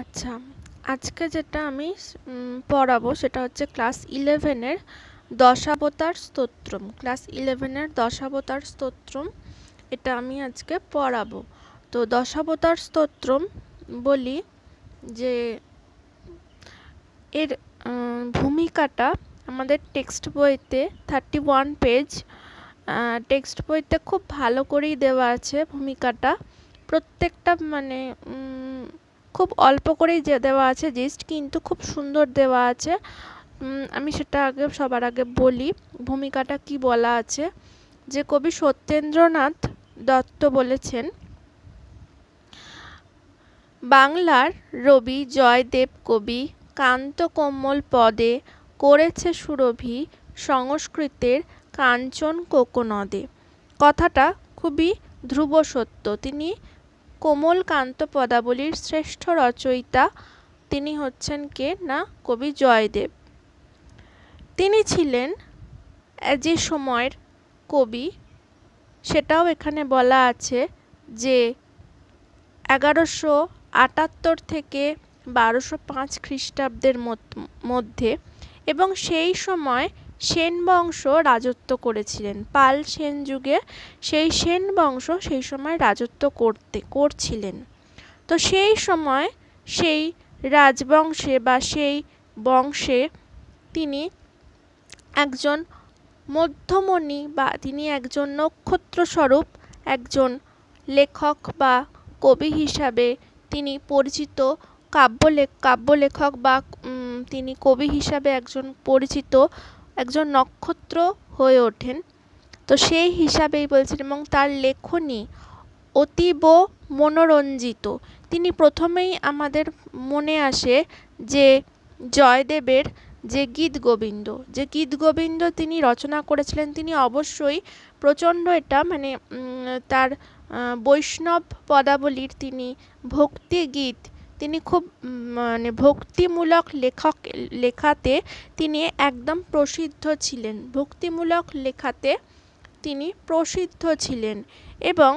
আচ্ছা আজকে যেটা আমি পড়াবো সেটা হচ্ছে ক্লাস ইলেভেনের দশাবতার স্তোত্রম, ক্লাস ইলেভেনের দশাবতার স্তোত্রম এটা আমি আজকে পড়াবো। তো দশাবতার স্তোত্রম বলি যে এর ভূমিকাটা আমাদের টেক্সট বইতে থার্টি ওয়ান পেজ টেক্সট বইতে খুব ভালো করেই দেওয়া আছে ভূমিকাটা। প্রত্যেকটা মানে খুব অল্প করেই যে দেওয়া আছে জিস্ট কিন্তু খুব সুন্দর দেওয়া আছে। আমি সেটা আগে, সবার আগে বলি, ভূমিকাটা কি বলা আছে? যে কবি সত্যেন্দ্রনাথ দত্ত বলেছেন, বাংলার রবি জয়দেব কবি কান্ত কোমল পদে করেছে সুরভি সংস্কৃতের কাঞ্চন কোকোনদে। কথাটা খুবই ধ্রুব সত্য। তিনি কোমলকান্ত পদাবলীর শ্রেষ্ঠ রচয়িতা তিনি হচ্ছেন কে না? কবি জয়দেব। তিনি ছিলেন যে সময়ের কবি, সেটাও এখানে বলা আছে যে এগারোশো আটাত্তর থেকে বারোশো পাঁচ খ্রিস্টাব্দের মধ্যে এবং সেই সময় সেন বংশ রাজত্ব করেছিলেন। পাল সেন যুগে সেই সেন বংশ সেই সময় রাজত্ব করতে, করছিলেন। তো সেই সময় সেই রাজবংশে বা সেই বংশে তিনি একজন মধ্যমণি বা তিনি একজন নক্ষত্র স্বরূপ একজন লেখক বা কবি হিসাবে তিনি পরিচিত কাব্য কাব্যলেখক বা তিনি কবি হিসাবে একজন পরিচিত একজন নক্ষত্র হয়ে ওঠেন। তো সেই হিসাবেই বলছেন, এবং তার লেখনী অতীব মনোরঞ্জিত। তিনি প্রথমেই আমাদের মনে আসে যে জয়দেবের যে গীত গোবিন্দ, যে গীত গোবিন্দ তিনি রচনা করেছিলেন, তিনি অবশ্যই প্রচণ্ড এটা মানে তার বৈষ্ণব পদাবলীর তিনি ভক্তি গীত তিনি খুব মানে ভক্তিমূলক লেখক, লেখাতে তিনি একদম প্রসিদ্ধ ছিলেন। ভক্তিমূলক লেখাতে তিনি প্রসিদ্ধ ছিলেন এবং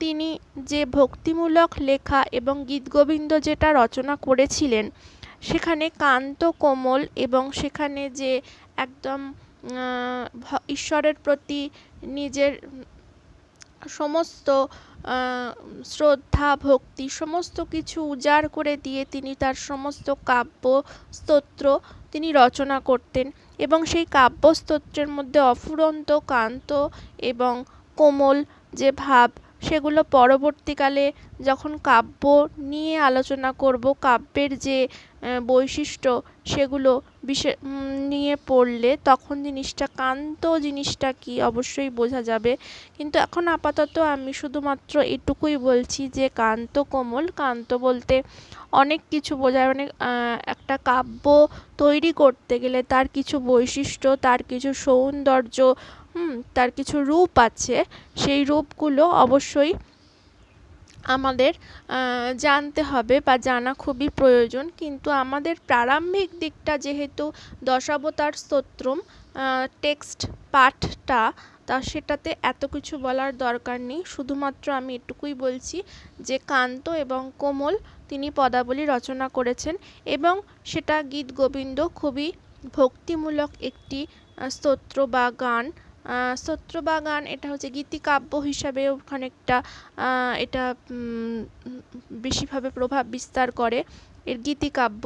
তিনি যে ভক্তিমূলক লেখা এবং গীতগোবিন্দ যেটা রচনা করেছিলেন, সেখানে কান্ত, কোমল এবং সেখানে যে একদম ঈশ্বরের প্রতি নিজের সমস্ত শ্রদ্ধা, ভক্তি, সমস্ত কিছু উজাড় করে দিয়ে তিনি তার সমস্ত কাব্য, স্তোত্র তিনি রচনা করতেন এবং সেই কাব্যস্তোত্রের মধ্যে অফুরন্ত কান্ত এবং কোমল যে ভাব, সেগুলো পরবর্তীকালে যখন কাব্য নিয়ে আলোচনা করব, কাব্যের যে বৈশিষ্ট্য, সেগুলো বিশেষ নিয়ে পড়লে তখন জিনিসটা কান্ত জিনিসটা কি অবশ্যই বোঝা যাবে। কিন্তু এখন আপাতত আমি শুধুমাত্র এটুকুই বলছি যে কান্ত কোমল কান্ত বলতে অনেক কিছু বোঝায়। মানে একটা কাব্য তৈরি করতে গেলে তার কিছু বৈশিষ্ট্য, তার কিছু সৌন্দর্য তার কিছু রূপ আছে। সেই রূপগুলো অবশ্যই আমাদের জানতে হবে বা জানা খুবই প্রয়োজন। কিন্তু আমাদের প্রারম্ভিক দিকটা যেহেতু দশাবতার স্তোত্রম টেক্সট পাঠটা, তা সেটাতে এত কিছু বলার দরকার নেই। শুধুমাত্র আমি এটুকুই বলছি যে কান্ত এবং কোমল তিনি পদাবলী রচনা করেছেন এবং সেটা গীত গোবিন্দ খুবই ভক্তিমূলক একটি স্তোত্র বা গান স্তোত্র বা গান এটা হচ্ছে গীতিকাব্য হিসাবেও খানিকটা এটা বেশিভাবে প্রভাব বিস্তার করে এর গীতিকাব্য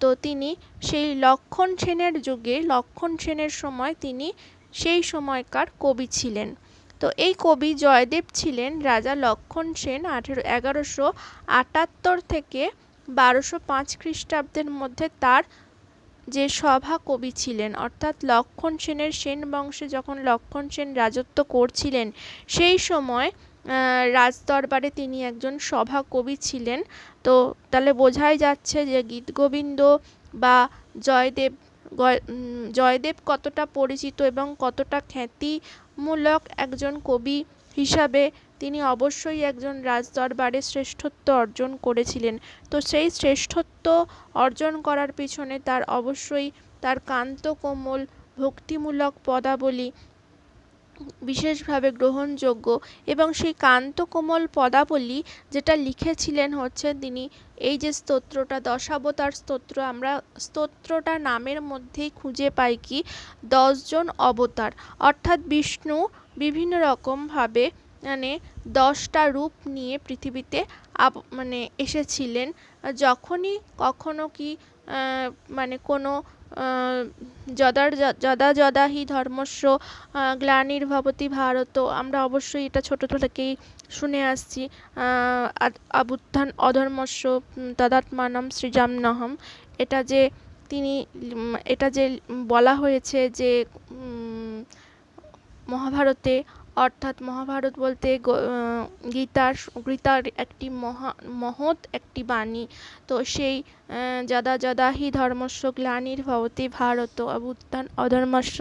তো তিনি সেই লক্ষণ সেনের যুগে, লক্ষণ সেনের সময় তিনি সেই সময়কার কবি ছিলেন। তো এই কবি জয়দেব ছিলেন রাজা লক্ষণ সেন আঠেরো, এগারোশো আটাত্তর থেকে বারোশো পাঁচ খ্রিস্টাব্দের মধ্যে তার যে সভা কবি ছিলেন, অর্থাৎ লক্ষণ সেনের সেন বংশে যখন লক্ষণ সেন রাজত্ব করছিলেন, সেই সময় রাজদরবারে তিনি একজন সভা কবি ছিলেন। তো তাহলে বোঝাই যাচ্ছে যে গীতগোবিন্দ বা জয়দেব জয়দেব কতটা পরিচিত এবং কতটা খ্যাতিমূলক একজন কবি হিসাবে তিনি অবশ্যই একজন রাজদরবারে শ্রেষ্ঠত্ব অর্জন করেছিলেন। তো সেই শ্রেষ্ঠত্ব অর্জন করার পিছনে তার অবশ্যই তার কান্ত কোমল, ভক্তিমূলক পদাবলী বিশেষভাবে গ্রহণযোগ্য এবং সেই কান্ত কোমল পদাবলী যেটা লিখেছিলেন হচ্ছে তিনি, এই যে স্তোত্রটা, দশাবতার স্তোত্র, আমরা স্তোত্রটা নামের মধ্যেই খুঁজে পাই কি? দশজন অবতার। অর্থাৎ বিষ্ণু বিভিন্ন রকমভাবে মানে দশটা রূপ নিয়ে পৃথিবীতে আব মানে এসেছিলেন। যখনই কখনো কি মানে কোনো যদার যদা যদা হি ধর্মস্য গ্লানির্ভবতি ভারত, আমরা অবশ্যই এটা ছোটো থেকেই শুনে আসছি। আবুত্থান অধর্মস্য তদাত্মানম সৃজামনহম এটা যে তিনি এটা যে বলা হয়েছে যে মহাভারতে অর্থাৎ মহাভারত বলতে গীতার গীতার একটি মহা, মহৎ একটি বাণী। তো সেই যদা যদা হি ধর্মস্য গ্লানির্ভবতি ভারত অভ্যুত্থান অধর্মস্য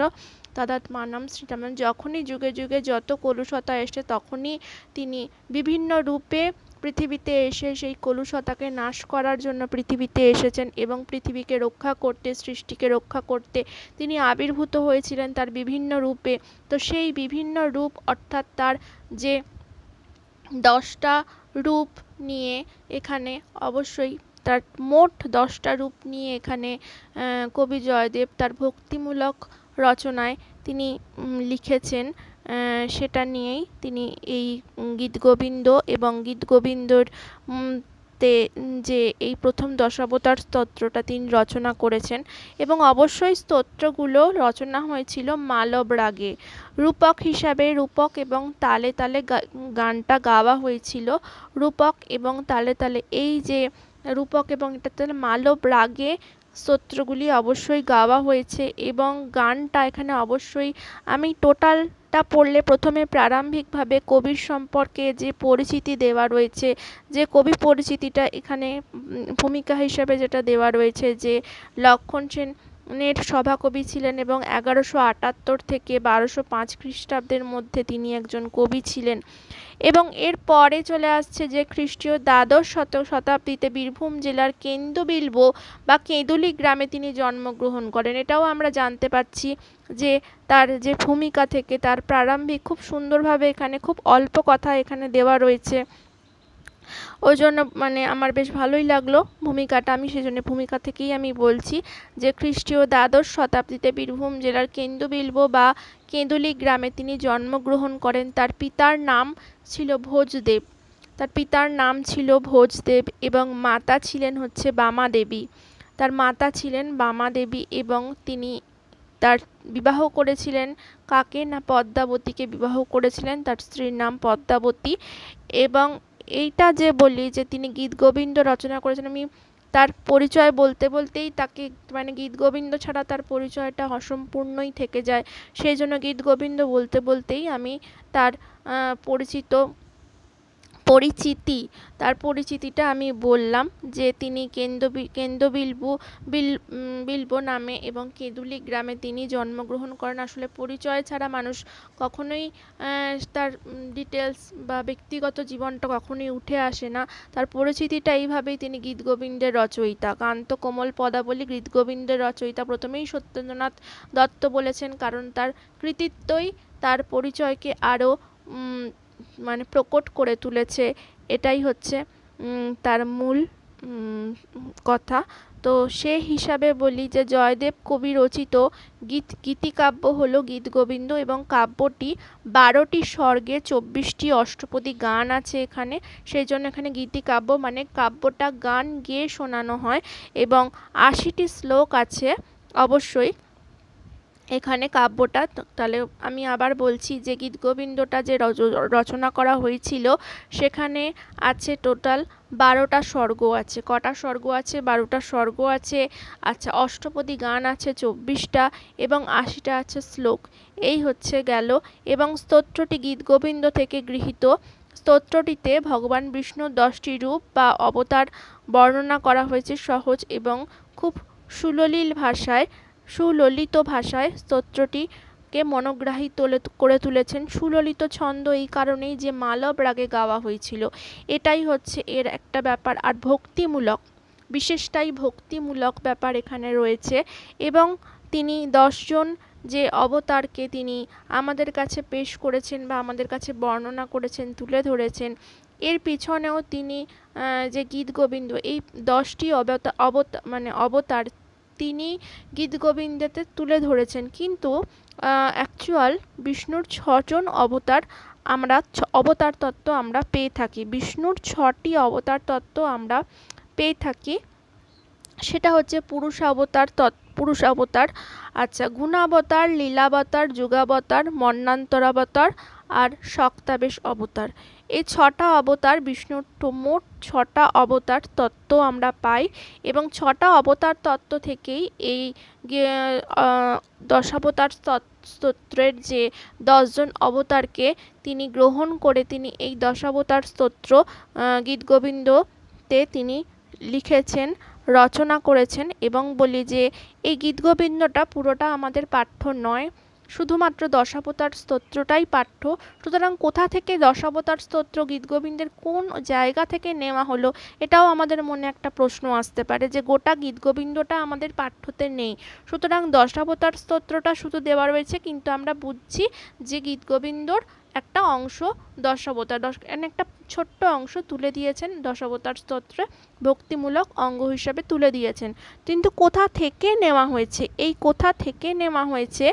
তদাত্মানম শ্রীরাম যখনই যুগে যুগে যত কলুষতা এসে তখনই তিনি বিভিন্ন রূপে পৃথিবীতে এসে সেই কলুষতাকে নাশ করার জন্য পৃথিবীতে এসেছেন এবং পৃথিবীকে রক্ষা করতে, সৃষ্টিকে রক্ষা করতে তিনি আবির্ভূত হয়েছিলেন তার বিভিন্ন রূপে। তো সেই বিভিন্ন রূপ অর্থাৎ তার যে দশটা রূপ নিয়ে এখানে অবশ্যই তার মোট দশটা রূপ নিয়ে এখানে কবি জয়দেব তার ভক্তিমূলক রচনায় তিনি লিখেছেন। সেটা নিয়েই তিনি এই গীতগোবিন্দ এবং গীতগোবিন্দর তে যে এই প্রথম দশাবতার স্তোত্রটা তিনি রচনা করেছেন এবং অবশ্যই স্তোত্রগুলো রচনা হয়েছিল মালব রাগে। রূপক হিসাবে রূপক এবং তালে তালে গানটা গাওয়া হয়েছিল রূপক এবং তালে তালে। এই যে রূপক এবং এটা মালব রাগে স্তোত্রগুলি অবশ্যই গাওয়া হয়েছে এবং গানটা এখানে অবশ্যই আমি টোটালটা পড়লে প্রথমে প্রারম্ভিকভাবে কবির সম্পর্কে যে পরিচিতি দেওয়া রয়েছে, যে কবি পরিচিতিটা এখানে ভূমিকা হিসেবে যেটা দেওয়া রয়েছে যে লক্ষণ সেন নেট সভাকবি ছিলেন এবং এগারোশো আটাত্তর থেকে বারোশো পাঁচ খ্রিস্টাব্দের মধ্যে তিনি একজন কবি ছিলেন। এবং এর পরে চলে আসছে যে খ্রিস্টীয় দ্বাদশ শত শতাব্দীতে বীরভূম জেলার কেন্দুবিল্ব বা কেঁদুলি গ্রামে তিনি জন্মগ্রহণ করেন। এটাও আমরা জানতে পাচ্ছি যে তার যে ভূমিকা থেকে তার প্রারম্ভিক খুব সুন্দরভাবে এখানে খুব অল্প কথা এখানে দেওয়া রয়েছে। ওই জন্য মানে আমার বেশ ভালোই লাগল ভূমিকাটা। আমি সেই জন্য ভূমিকা থেকেই আমি বলছি যে খ্রিস্টীয় দ্বাদশ শতাব্দীতে বীরভূম জেলার কেন্দুবিল্ব বা কেঁদুলি গ্রামে তিনি জন্মগ্রহণ করেন। তার পিতার নাম ছিল ভোজদেব। তার পিতার নাম ছিল ভোজদেব এবং মাতা ছিলেন হচ্ছে বামা দেবী তার মাতা ছিলেন বামা দেবী এবং তিনি তার বিবাহ করেছিলেন। কাকে না পদ্মাবতীকে বিবাহ করেছিলেন, তার স্ত্রীর নাম পদ্মাবতী। এবং এইটা যে বলি যে তিনি গীত গোবিন্দ রচনা করেছেন, আমি তার পরিচয় বলতে বলতেই তাকে মানে গীত গোবিন্দ ছাড়া তার পরিচয়টা অসম্পূর্ণই থেকে যায়। সেই জন্য গীত গোবিন্দ বলতে বলতেই আমি তার পরিচিত পরিচিতি। তার পরিচিতিটা আমি বললাম যে তিনি কেন্দ্র কেন্দ্র কেন্দ্রবিলবু বিল বিলবো নামে এবং কেঁদুলি গ্রামে তিনি জন্মগ্রহণ করেন। আসলে পরিচয় ছাড়া মানুষ কখনোই তার ডিটেলস বা ব্যক্তিগত জীবনটা কখনোই উঠে আসে না। তার পরিচিতিটা এইভাবেই তিনি গীতগোবিন্দের রচয়িতা। কান্ত কোমল পদাবলী গীতগোবিন্দের রচয়িতা। প্রথমেই সত্যেন্দ্রনাথ দত্ত বলেছেন, কারণ তার কৃতিত্বই তার পরিচয়কে আরও মানে প্রকট করে তুলেছে, এটাই হচ্ছে তার মূল কথা। তো সে হিসাবে বলি যে জয়দেব কবি রচিত গীত, গীতিকাব্য হলো গীতগোবিন্দ এবং কাব্যটি বারোটি স্বর্গে চব্বিশটি অষ্টপদী গান আছে এখানে। সেই জন্য এখানে গীতিকাব্য মানে কাব্যটা গান গেয়ে শোনানো হয় এবং আশিটি শ্লোক আছে অবশ্যই। এখানে কাব্যটা তাহলে আমি আবার বলছি যে গীতগোবিন্দটা যে রচনা করা হয়েছিল, সেখানে আছে টোটাল বারোটা স্বর্গ আছে। কটা স্বর্গ আছে? বারোটা স্বর্গ আছে আচ্ছা অষ্টপদী গান আছে চব্বিশটা এবং আশিটা আছে শ্লোক। এই হচ্ছে গেল। এবং স্তোত্রটি গীতগোবিন্দ থেকে গৃহীত। স্তোত্রটিতে ভগবান বিষ্ণুর দশটি রূপ বা অবতার বর্ণনা করা হয়েছে সহজ এবং খুব সুললিল ভাষায়। সুললিত ভাষায় স্তোত্রটিকে মনোগ্রাহী তোলে, করে তুলেছেন। সুললিত ছন্দ এই কারণেই যে মালব রাগে গাওয়া হয়েছিল, এটাই হচ্ছে এর একটা ব্যাপার। আর ভক্তিমূলক, বিশেষটাই ভক্তিমূলক ব্যাপার এখানে রয়েছে। এবং তিনি দশজন যে অবতারকে তিনি আমাদের কাছে পেশ করেছেন বা আমাদের কাছে বর্ণনা করেছেন, তুলে ধরেছেন, এর পিছনেও তিনি যে গীত গোবিন্দ, এই দশটি অবতার অবতার মানে অবতার তিনি গীত গোবিন্দতে তুলে ধরেছেন। কিন্তু অ্যাকচুয়াল বিষ্ণুর ছজন অবতার আমরা অবতার তত্ত্ব আমরা পেয়ে থাকি। বিষ্ণুর ছটি অবতার তত্ত্ব আমরা পেয়ে থাকি। সেটা হচ্ছে পুরুষ অবতার তত্ত্ব পুরুষ অবতার আচ্ছা গুণাবতার, লীলাবতার, যুগাবতার, মন্নান্তরাবতার আর শক্তাবেশ অবতার। এই ছটা অবতার বিষ্ণুর মোট ছটা অবতার তত্ত্ব আমরা পাই এবং ছটা অবতার তত্ত্ব থেকেই এই দশাবতার স্তোত্রের যে দশজন অবতারকে তিনি গ্রহণ করে তিনি এই দশাবতার স্তোত্র গীতগোবিন্দতে তিনি লিখেছেন, রচনা করেছেন এবং বলি যে এই গীতগোবিন্দটা পুরোটা আমাদের পাঠ্য নয়। শুধুমাত্র দশাবতার স্তোত্রটাই পাঠ্য। সুতরাং কোথা থেকে দশাবতার স্তোত্র গীতগোবিন্দের কোন জায়গা থেকে নেওয়া হলো, এটাও আমাদের মনে একটা প্রশ্ন আসতে পারে যে গোটা গীতগোবিন্দটা আমাদের পাঠ্যতে নেই। সুতরাং দশাবতার স্তোত্রটা শুধু দেওয়া রয়েছে, কিন্তু আমরা বুঝছি যে গীতগোবিন্দর একটা অংশ দশাবতার, দশ একটা ছোট্ট অংশ তুলে দিয়েছেন দশাবতার স্তোত্রে, ভক্তিমূলক অঙ্গ হিসাবে তুলে দিয়েছেন। কিন্তু কোথা থেকে নেওয়া হয়েছে? এই কোথা থেকে নেওয়া হয়েছে?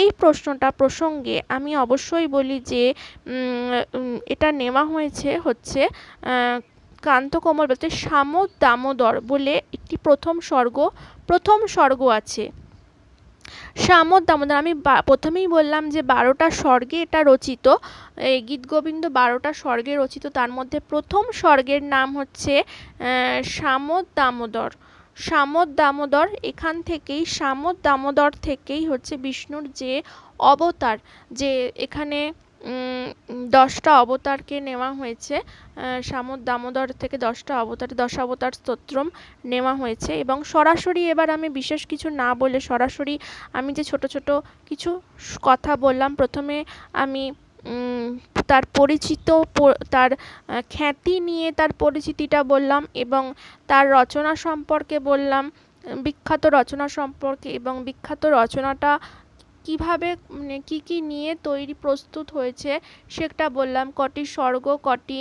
এই প্রশ্নটা প্রসঙ্গে আমি অবশ্যই বলি যে এটা নেওয়া হয়েছে হচ্ছে কান্তকমল বলতে সাম দামোদর বলে একটি প্রথম স্বর্গ প্রথম স্বর্গ আছে। সামদ দামোদর, আমি প্রথমেই বললাম যে বারোটা স্বর্গে এটা রচিত। এই গীতগোবিন্দ বারোটা স্বর্গে রচিত, তার মধ্যে প্রথম স্বর্গের নাম হচ্ছে শ্যামদ দামোদর। শ্যামদ দামোদর, এখান থেকেই শ্যামদ দামোদর থেকেই হচ্ছে বিষ্ণুর যে অবতার, যে এখানে দশটা অবতারকে নেওয়া হয়েছে। সামদ দামোদর থেকে দশটা অবতার, দশ অবতার স্তোত্রম নেওয়া হয়েছে এবং সরাসরি এবার আমি বিশেষ কিছু না বলে সরাসরি আমি যে ছোট ছোট কিছু কথা বললাম, প্রথমে আমি তার পরিচিত তার খ্যাতি নিয়ে তার পরিচিতিটা বললাম এবং তার রচনা সম্পর্কে বললাম বিখ্যাত রচনা সম্পর্কে এবং বিখ্যাত রচনাটা কীভাবে মানে কী কী নিয়ে তৈরি প্রস্তুত হয়েছে সেটা বললাম। কটি স্বর্গ, কটি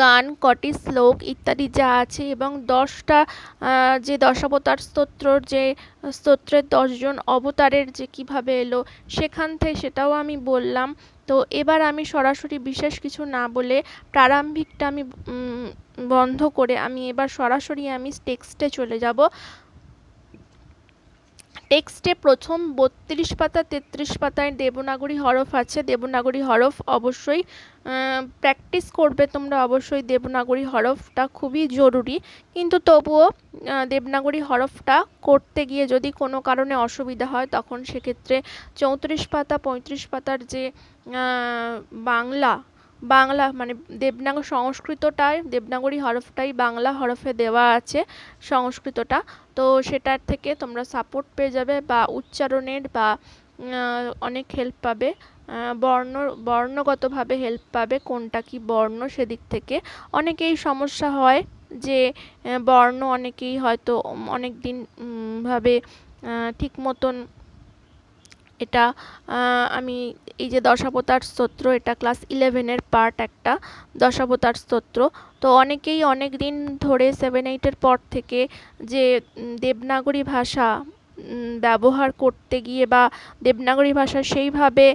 গান, কটি শ্লোক ইত্যাদি যা আছে এবং দশটা যে দশাবতার স্তোত্রর যে স্তোত্রের দশজন অবতারের যে কীভাবে এলো সেখান থেকে সেটাও আমি বললাম। তো এবার আমি সরাসরি বিশেষ কিছু না বলে প্রারম্ভিকটা আমি বন্ধ করে আমি এবার সরাসরি আমি টেক্সটে চলে যাব। টেক্সটে প্রথম বত্রিশ পাতা, তেত্রিশ পাতায় দেবনাগরী হরফ আছে। দেবনাগরী হরফ অবশ্যই প্র্যাকটিস করবে তোমরা অবশ্যই দেবনাগরী হরফটা, খুবই জরুরি। কিন্তু তবুও দেবনাগরী হরফটা করতে গিয়ে যদি কোনো কারণে অসুবিধা হয়, তখন সেক্ষেত্রে চৌত্রিশ পাতা, পঁয়ত্রিশ পাতার যে বাংলা বাংলা মানে দেবনাগরী সংস্কৃতটাই, দেবনাগরী হরফটাই বাংলা হরফে দেওয়া আছে সংস্কৃতটা। তো সেটার থেকে তোমরা সাপোর্ট পেয়ে যাবে বা উচ্চারণের বা অনেক হেল্প পাবে। বর্ণ, বর্ণগতভাবে হেল্প পাবে কোনটা কি বর্ণ সেদিক থেকে। অনেকেই সমস্যা হয় যে বর্ণ অনেকেই হয়তো অনেক দিন ভাবে ঠিক মতন এটা আমি এই যে দশাবতার স্তোত্র, এটা ক্লাস ইলেভেনের পার্ট একটা, দশাবতার স্তোত্র। তো অনেকেই অনেক দিন ধরে সেভেন এইটের পর থেকে যে দেবনাগরী ভাষা ব্যবহার করতে গিয়ে বা দেবনাগরী ভাষা সেইভাবে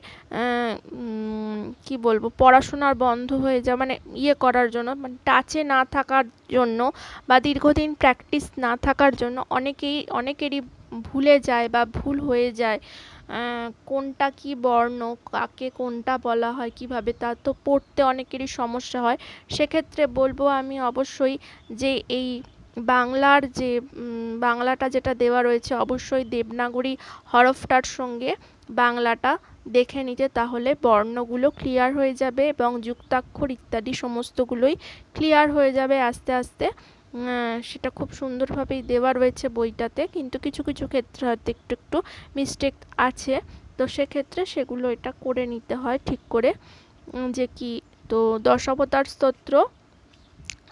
কি বলব, পড়াশোনার বন্ধ হয়ে যায় মানে ইয়ে করার জন্য মানে টাচে না থাকার জন্য বা দীর্ঘদিন প্র্যাকটিস না থাকার জন্য অনেকেই, অনেকেরই ভুলে যায় বা ভুল হয়ে যায়। কোনটা কি বর্ণ, কাকে কোনটা বলা হয়, কীভাবে তা তো পড়তে অনেকেরই সমস্যা হয়। সেক্ষেত্রে বলব আমি অবশ্যই যে এই বাংলার যে বাংলাটা যেটা দেওয়া রয়েছে, অবশ্যই দেবনাগরী হরফটার সঙ্গে বাংলাটা দেখে নিতে, তাহলে বর্ণগুলো ক্লিয়ার হয়ে যাবে এবং যুক্তাক্ষর ইত্যাদি সমস্তগুলোই ক্লিয়ার হয়ে যাবে আস্তে আস্তে। সেটা খুব সুন্দরভাবেই দেওয়া রয়েছে বইটাতে, কিন্তু কিছু কিছু ক্ষেত্রে হয়তো একটু একটু মিস্টেক আছে। তো সেক্ষেত্রে সেগুলো এটা করে নিতে হয় ঠিক করে। যে কি, তো দশাবতার স্তোত্র,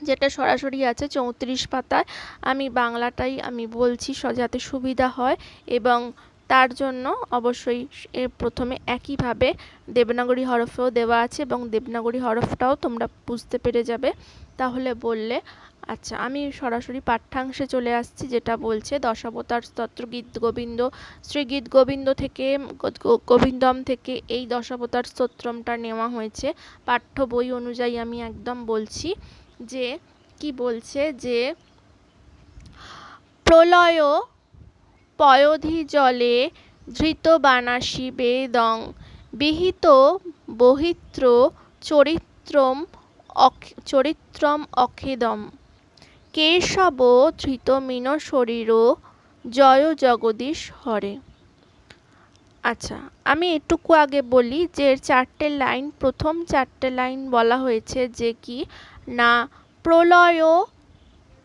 যেটা সরাসরি আছে চৌত্রিশ পাতায়। আমি বাংলাটাই আমি বলছি যাতে সুবিধা হয় এবং তার জন্য অবশ্যই প্রথমে একইভাবে দেবনাগরী হরফেও দেওয়া আছে এবং দেবনাগরী হরফটাও তোমরা বুঝতে পেরে যাবে। তাহলে বললে আচ্ছা আমি সরাসরি পাঠ্যাংশে চলে আসছি যেটা বলছে দশাবতার স্তত্র গীত গোবিন্দ, শ্রী গীত গোবিন্দ থেকে গোবিন্দম থেকে এই দশাবতার স্তোত্রমটা নেওয়া হয়েছে। পাঠ্য বই অনুযায়ী আমি একদম বলছি যে, কি বলছে যে, প্রলয় পয়োধি জলে ধৃত বানাসী বেদং, বিহিত বহিত্র চরিত্রম চরিত্রম অখেদম। কেশব ধৃত মিন শরীর জয় জগদীশ হরে। আচ্ছা আমি এটুকু আগে বলি যে চারটে লাইন, প্রথম চারটে লাইন বলা হয়েছে যে কি, না, প্রলয়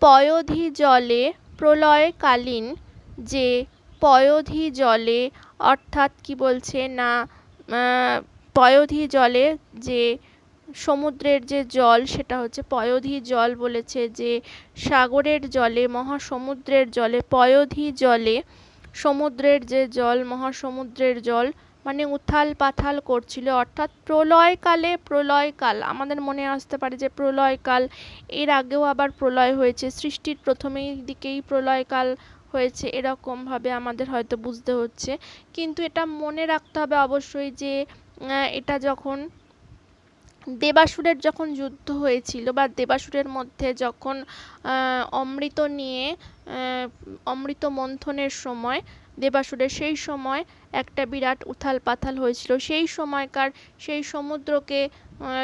পয়োধি জলে, প্রলয়কালীন, যে পয়োধি জলে, অর্থাৎ কি বলছে, না পয়োধি জলে, যে সমুদ্রের যে জল, সেটা হচ্ছে পয়োধি জল বলেছে যে সাগরের জলে, মহাসমুদ্রের জলে, পয়োধি জলে সমুদ্রের যে জল, মহাসমুদ্রের জল মানে উথাল পাথাল করছিল। অর্থাৎ প্রলয়কালে প্রলয়কাল, আমাদের মনে আসতে পারে যে প্রলয়কাল, এর আগেও আবার প্রলয় হয়েছে। সৃষ্টির প্রথমেই দিকেই প্রলয়কাল হয়েছে, এরকমভাবে আমাদের হয়তো বুঝতে হচ্ছে। কিন্তু এটা মনে রাখতে হবে অবশ্যই যে এটা যখন দেবাসুরের যখন যুদ্ধ হয়েছিল বা দেবাসুরের মধ্যে যখন অমৃত নিয়ে অমৃত মন্থনের সময় দেবাসুরের সেই সময় একটা বিরাট উথাল পাথাল হয়েছিল। সেই সময়কার সেই সমুদ্রকে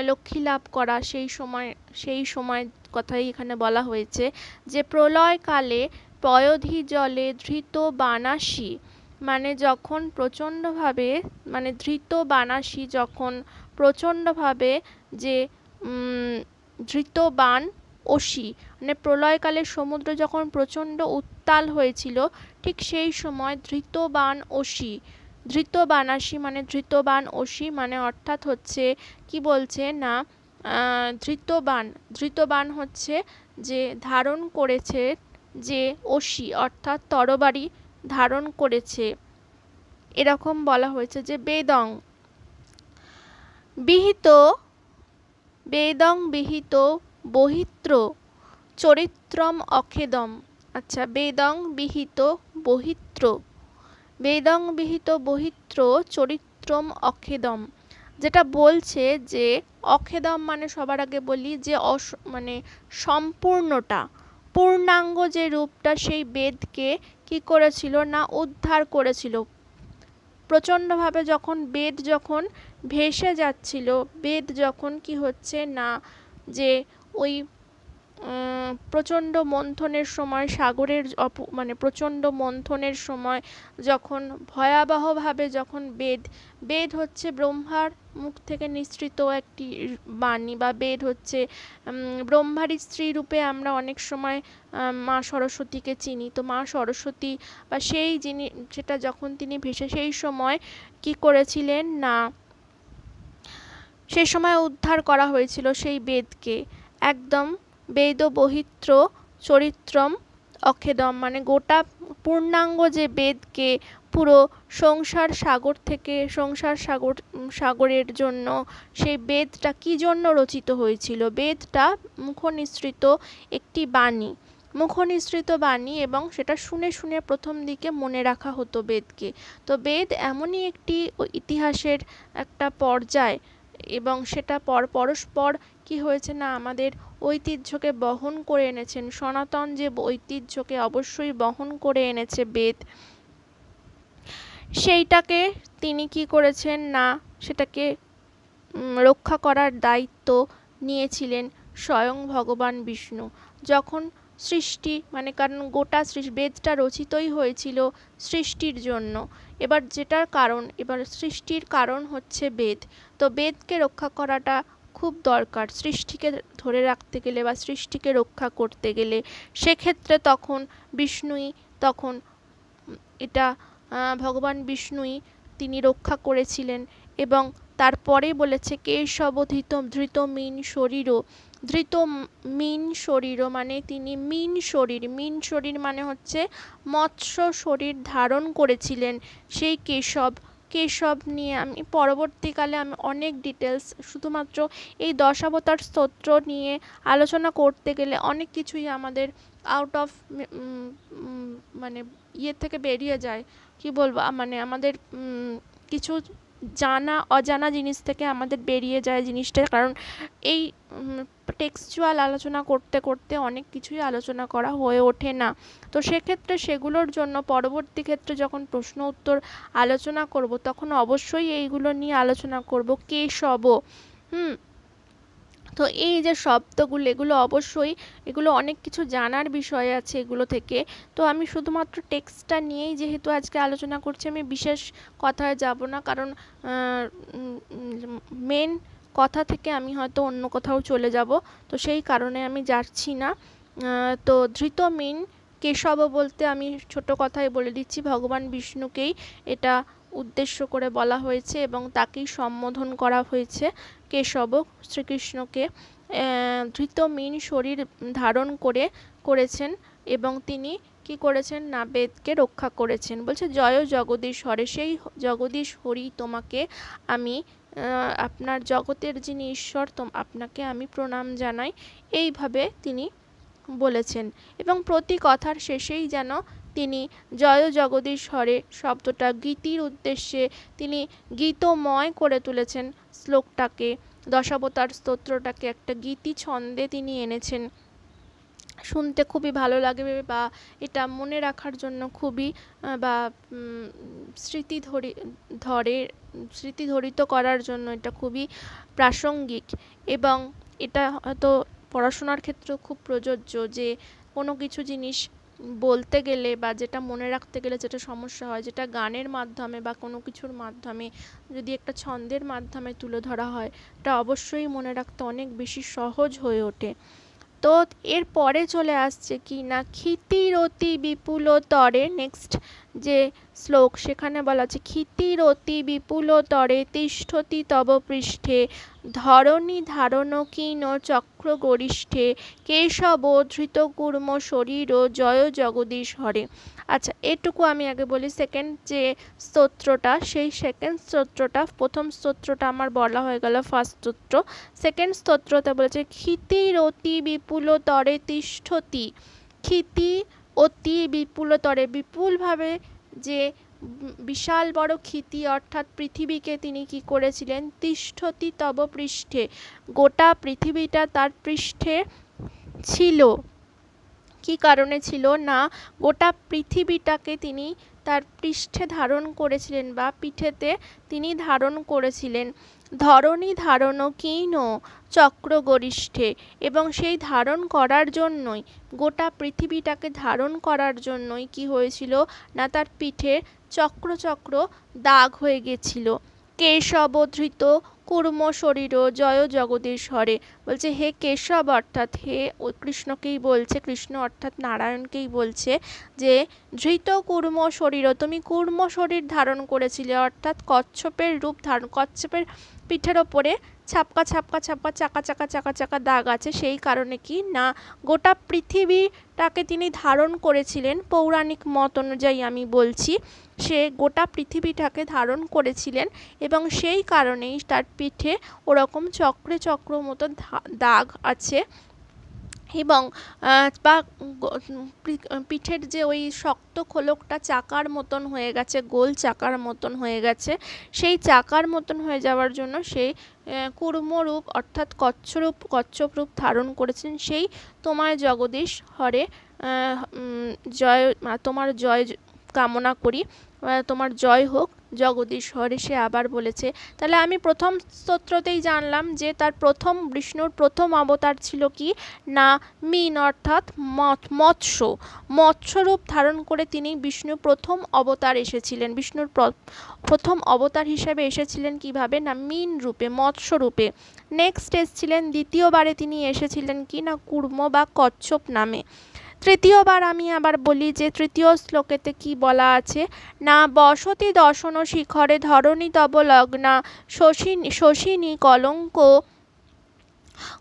লক্ষ্মী লাভ করা সেই সময় সেই সময় কথাই এখানে বলা হয়েছে যে প্রলয়কালে পয়োধি জলে ধৃত বানাসী। মানে যখন প্রচণ্ডভাবে মানে ধৃত বানাসী যখন প্রচণ্ডভাবে যে ধৃত বান অসি মানে প্রলয়কালে সমুদ্র যখন প্রচণ্ড উত্তাল হয়েছিল, ঠিক সেই সময় ধৃতবান অসি ধৃতবানাসী মানে ধৃতবান অসি মানে অর্থাৎ হচ্ছে, কি বলছে না ধৃতবান ধৃতবান হচ্ছে যে ধারণ করেছে যে অসি অর্থাৎ তরবারি ধারণ করেছে। এরকম বলা হয়েছে যে বেদং বিহিত, বেদং বিহিত, বহিত্র, চরিত্রম অখেদম। আচ্ছা বেদং বিহিত, বহিত্র। বেদং বিহিত, বহিত্র, চরিত্রম অখেদম। যেটা বলছে যে অখেদম মানে সবার আগে বলি যে অস মানে সম্পূর্ণটা। পূর্ণাঙ্গ যে রূপটা সেই বেদকে কি করেছিল না উদ্ধার করেছিল। প্রচণ্ডভাবে যখন বেদ যখন ভেসে যাচ্ছিল। বেদ যখন কি হচ্ছে না যে ওই প্রচণ্ড মন্থনের সময়, সাগরের অপ মানে প্রচণ্ড মন্থনের সময় যখন ভয়াবহভাবে যখন বেদ বেদ হচ্ছে ব্রহ্মার মুখ থেকে নিঃসৃত একটি বাণী বা বেদ হচ্ছে ব্রহ্মারই স্ত্রী রূপে আমরা অনেক সময় মা সরস্বতীকে চিনি। তো মা সরস্বতী বা সেই যিনি, সেটা যখন তিনি ভেসে সেই সময় কি করেছিলেন না সেই সময় উদ্ধার করা হয়েছিল সেই বেদকে। একদম বেদ বহিত্র চরিত্রম অক্ষেদম মানে গোটা পূর্ণাঙ্গ যে বেদকে পুরো সংসার সাগর থেকে সংসার সাগর, সাগরের জন্য সেই বেদটা কী জন্য রচিত হয়েছিল? বেদটা মুখনিসৃত একটি বাণী। মুখনিসৃত বাণী এবং সেটা শুনে শুনে প্রথম দিকে মনে রাখা হতো বেদকে। তো বেদ এমনই একটি ইতিহাসের একটা পর্যায় এবং সেটা পর পরস্পর কি হয়েছে না আমাদের ঐতিহ্যকে বহন করে এনেছেন। সনাতন যে ঐতিহ্যকে অবশ্যই বহন করে এনেছে বেদ, সেইটাকে তিনি কি করেছেন না সেটাকে রক্ষা করার দায়িত্ব নিয়েছিলেন স্বয়ং ভগবান বিষ্ণু। যখন সৃষ্টি মানে কারণ গোটা বেদটা রচিতই হয়েছিল সৃষ্টির জন্য। এবার যেটার কারণ, এবার সৃষ্টির কারণ হচ্ছে বেদ। তো বেদকে রক্ষা করাটা খুব দরকার। সৃষ্টিকে ধরে রাখতে গেলে বা সৃষ্টিকে রক্ষা করতে গেলে সেক্ষেত্রে তখন বিষ্ণুই তখন এটা ভগবান বিষ্ণুই তিনি রক্ষা করেছিলেন এবং তারপরে বলেছে, কেশবধিত ধৃত মিন শরীরও, ধৃত মিন শরীর মানে তিনি মিন শরীর মিন শরীর মানে হচ্ছে মৎস্য শরীর ধারণ করেছিলেন সেই কেশব কেশব নিয়ে আমি পরবর্তীকালে আমি অনেক ডিটেলস শুধুমাত্র এই দশাবতার স্তোত্র নিয়ে আলোচনা করতে গেলে অনেক কিছুই আমাদের আউট অফ মানে ইয়ে থেকে বেরিয়ে যায়। কি বলব? মানে আমাদের কিছু জানা, অজানা জিনিস থেকে আমাদের বেরিয়ে যায় জিনিসটা। কারণ এই টেক্সচুয়াল আলোচনা করতে করতে অনেক কিছুই আলোচনা করা হয়ে ওঠে না। তো সেক্ষেত্রে সেগুলোর জন্য পরবর্তী ক্ষেত্রে যখন প্রশ্ন উত্তর আলোচনা করব, তখন অবশ্যই এইগুলো নিয়ে আলোচনা করব, কে সব? হুম? তো এই যে শব্দগুলো, এগুলো অবশ্যই, এগুলো অনেক কিছু জানার বিষয় আছে এগুলো থেকে। তো আমি শুধুমাত্র টেক্সটটা নিয়েই যেহেতু আজকে আলোচনা করছি, আমি বিশেষ কথায় যাব না। কারণ মেন কথা থেকে আমি হয়তো অন্য কোথাও চলে যাব। তো সেই কারণে আমি যাচ্ছি না। তো ধৃত মিন কেশব বলতে আমি ছোট কথায় বলে দিচ্ছি, ভগবান বিষ্ণুকেই এটা উদ্দেশ্য করে বলা হয়েছে এবং তাকেই সম্বোধন করা হয়েছে কেশব শ্রীকৃষ্ণকে ধৃত মিন শরীর ধারণ করে, করেছেন এবং তিনি কি করেছেন? না বেদকে রক্ষা করেছেন। বলছে, জয় জগদীশ হরে সেই জগদীশ হরি তোমাকে আমি আপনার জগতের যিনি ঈশ্বর তো আপনাকে আমি প্রণাম জানাই। এইভাবে তিনি বলেছেন এবং প্রতি কথার শেষেই যেন তিনি জয় জগদীশ্বরে শব্দটা গীতির উদ্দেশ্যে তিনি গীতময় করে তুলেছেন শ্লোকটাকে। দশাবতার স্তোত্রটাকে একটা গীতি ছন্দে তিনি এনেছেন। শুনতে খুবই ভালো লাগবে বা এটা মনে রাখার জন্য খুবই বা স্মৃতি ধরি, ধরে স্মৃতিধরিত করার জন্য এটা খুবই প্রাসঙ্গিক। এবং এটা হয়তো পড়াশোনার ক্ষেত্রেও খুব প্রযোজ্য যে কোনো কিছু জিনিস বলতে গেলে বা যেটা মনে রাখতে গেলে যেটা সমস্যা হয়, যেটা গানের মাধ্যমে বা কোনো কিছুর মাধ্যমে, যদি একটা ছন্দের মাধ্যমে তুলে ধরা হয় এটা অবশ্যই মনে রাখতে অনেক বেশি সহজ হয়ে ওঠে। তো এর পরে চলে আসছে কি না? ক্ষিতিরতি বিপুল তরে নেক্সট যে শ্লোক, সেখানে বলা আছে, ক্ষিতিরতি বিপুল তরে তিষ্ঠতি তব পৃষ্ঠে, ধরণী ধারণ কিন চক্র গরিষ্ঠে কেশব ধৃত কুর্ম শরীর জয় জগদীশ হরে। আচ্ছা এটুকু আমি আগে বলি সেকেন্ড যে স্তোত্রটা, সেই সেকেন্ড স্তোত্রটা, প্রথম স্তোত্রটা আমার বলা হয়ে গেল ফার্স্ট স্তোত্র। সেকেন্ড স্তোত্রটা বলেছে ক্ষিতির অতি বিপুল তরে তিষ্ঠতি। ক্ষিতি অতি বিপুল তরে। বিপুলভাবে যে বিশাল বড় ক্ষিতি অর্থাৎ পৃথিবীকে তিনি কি করেছিলেন? তিষ্ঠতি তব পৃষ্ঠে। গোটা পৃথিবীটা তার পৃষ্ঠে ছিল। কি কারণে ছিল না, গোটা পৃথিবীটাকে তিনি তার পৃষ্ঠে ধারণ করেছিলেন বা পিঠেতে তিনি ধারণ করেছিলেন। ধরণী ধারণ কীন চক্র গরিষ্ঠে এবং সেই ধারণ করার জন্যই, গোটা পৃথিবীটাকে ধারণ করার জন্যই কি হয়েছিল না তার পিঠে চক্র চক্র দাগ হয়ে গেছিল। কেশব ধৃত কুর্ম শরীর জয় জগদীশ্বরে বলছে, হে কেশব, অর্থাৎ হে কৃষ্ণকেই বলছে, কৃষ্ণ অর্থাৎ নারায়ণকেই বলছে যে, ধৃত কুর্ম শরীর তুমি কুর্ম শরীর ধারণ করেছিলে, অর্থাৎ কচ্ছপের রূপ ধারণ কচ্ছপের পিঠের ওপরে ছাপকা ছাপকা ছাপকা, চাকা চাকা চাকা চাকা দাগ আছে। সেই কারণে কি? না, গোটা পৃথিবীটাকে তিনি ধারণ করেছিলেন পৌরাণিক মত অনুযায়ী আমি বলছি। সে গোটা পৃথিবীটাকে ধারণ করেছিলেন এবং সেই কারণেই তার পিঠে ওরকম চক্রে চক্র মতো দাগ আছে এবং বা পিঠের যে ওই শক্ত খোলকটা চাকার মতন হয়ে গেছে, গোল চাকার মতন হয়ে গেছে, সেই চাকার মতন হয়ে যাওয়ার জন্য সেই কুর্মরূপ অর্থাৎ কচ্ছরূপ কচ্ছপ রূপ ধারণ করেছেন। সেই তোমার জগদীশ হরে জয় তোমার জয় কামনা করি। তোমার জয় হোক। জগদীশ্বরে সে আবার বলেছে। তাহলে আমি প্রথম স্তোত্রতেই জানলাম যে তার প্রথম বিষ্ণুর প্রথম অবতার ছিল কি? না, মিন অর্থাৎ মৎস্য। মৎস্যরূপ ধারণ করে তিনি বিষ্ণু প্রথম অবতার এসেছিলেন। বিষ্ণুর প্রথম অবতার হিসেবে এসেছিলেন কীভাবে? না, মিন রূপে মৎস্যরূপে নেক্সট এসেছিলেন, দ্বিতীয়বারে তিনি এসেছিলেন কি? না, কুর্ম বা কচ্ছপ নামে। তৃতীয়বার আমি আবার বলি যে তৃতীয় শ্লোকেতে কি বলা আছে? না বসতি দর্শন শিখরে ধরণী তব লগ্না শশী শশিনী কলঙ্ক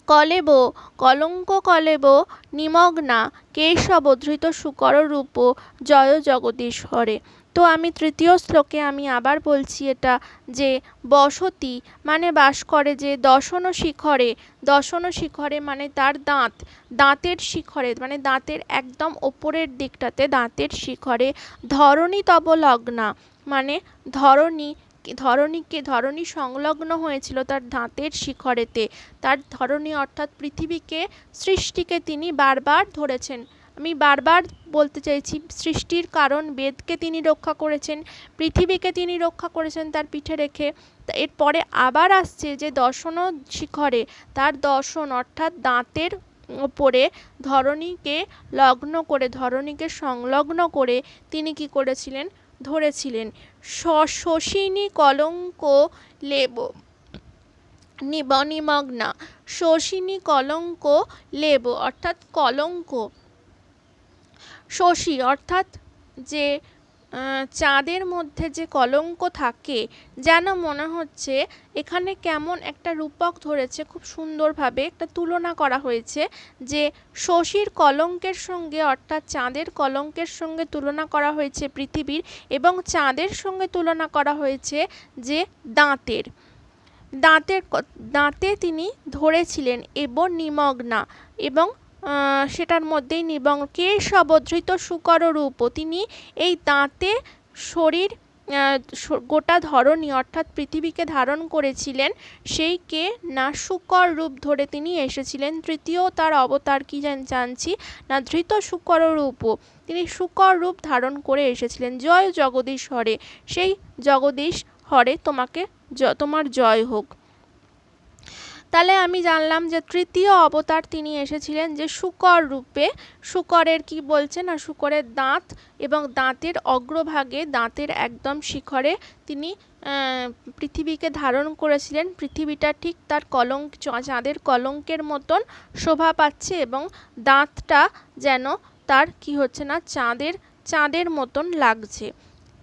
কলেব কলঙ্ক কলেব নিমগ্না কেশব ধৃত শুকর রূপ জয় জগদীশ্বরে। তো আমি তৃতীয় শ্লোকে আমি আবার বলছি এটা যে বসতি মানে বাস করে যে দশন শিখরে দশন শিখরে মানে তার দাঁত, দাঁতের শিখরে মানে দাঁতের একদম ওপরের দিকটাতে দাঁতের শিখরে ধরণী তব লগ্না মানে ধরণী, ধরণীকে ধরণী সংলগ্ন হয়েছিল তার দাঁতের শিখরেতে, তার ধরণী অর্থাৎ পৃথিবীকে, সৃষ্টিকে তিনি বারবার ধরেছেন। আমি বারবার বলতে চাইছি, সৃষ্টির কারণ বেদকে তিনি রক্ষা করেছেন, পৃথিবীকে তিনি রক্ষা করেছেন তার পিঠে রেখে। এরপরে আবার আসছে যে দর্শন শিখরে, তার দর্শন অর্থাৎ দাঁতের ওপরে ধরণীকে লগ্ন করে, ধরণীকে সংলগ্ন করে তিনি কি করেছিলেন? ধরেছিলেন। শশিনী কলঙ্ক লেব নিব নিমগ্না শশিনী কলঙ্ক লেব অর্থাৎ কলঙ্ক। শশী, অর্থাৎ যে চাঁদের মধ্যে যে কলঙ্ক থাকে, যেন মনে হচ্ছে এখানে কেমন একটা রূপক ধরেছে, খুব সুন্দরভাবে একটা তুলনা করা হয়েছে যে শশীর কলঙ্কের সঙ্গে, অর্থাৎ চাঁদের কলঙ্কের সঙ্গে তুলনা করা হয়েছে পৃথিবীর এবং চাঁদের সঙ্গে তুলনা করা হয়েছে যে দাঁতের। দাঁতের দাঁতে তিনি ধরেছিলেন এবং নিমগ্না এবং সেটার মধ্যেই নিবং। কে সবধৃত শুকর রূপ? তিনি এই দাঁতে শরীর গোটা ধরনী অর্থাৎ পৃথিবীকে ধারণ করেছিলেন। সেই কে? না শুকর রূপ ধরে তিনি এসেছিলেন। তৃতীয় তার অবতার কি জানছি? না ধৃত শুকর রূপ। তিনি শুকর রূপ ধারণ করে এসেছিলেন। জয় জগদীশ হরে। সেই জগদীশ হরে তোমাকে তোমার জয় হোক। তাহলে আমি জানলাম যে তৃতীয় অবতার তিনি এসেছিলেন যে শুকর রূপে। শুকরের কি বলছে না? শুকরের দাঁত এবং দাঁতের অগ্রভাগে, দাঁতের একদম শিখরে তিনি পৃথিবীকে ধারণ করেছিলেন। পৃথিবীটা ঠিক তার কলঙ্ক, চাঁদের কলঙ্কের মতন শোভা পাচ্ছে এবং দাঁতটা যেন তার কি হচ্ছে না? চাঁদের চাঁদের মতন লাগছে।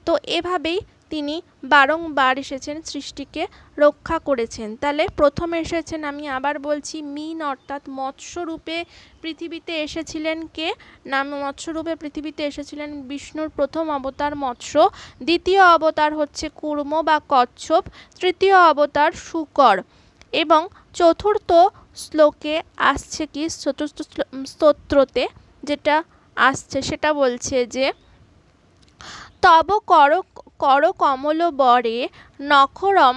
তো এভাবেই তিনি বারংবার এসেছেন সৃষ্টিকে রক্ষা করেছেন। তাহলে প্রথম এসেছেন আমি আবার বলছি মিন অর্থাৎ মৎস্যরূপে পৃথিবীতে এসেছিলেন কে? নাম মৎস্যরূপে পৃথিবীতে এসেছিলেন বিষ্ণুর প্রথম অবতার মৎস্য। দ্বিতীয় অবতার হচ্ছে কুর্ম বা কচ্ছপ। তৃতীয় অবতার শুকর। এবং চতুর্থ শ্লোকে আসছে কি? চতুর্থ স্তোত্রতে যেটা আসছে সেটা বলছে যে, তব কর কর কমল বরে নখরম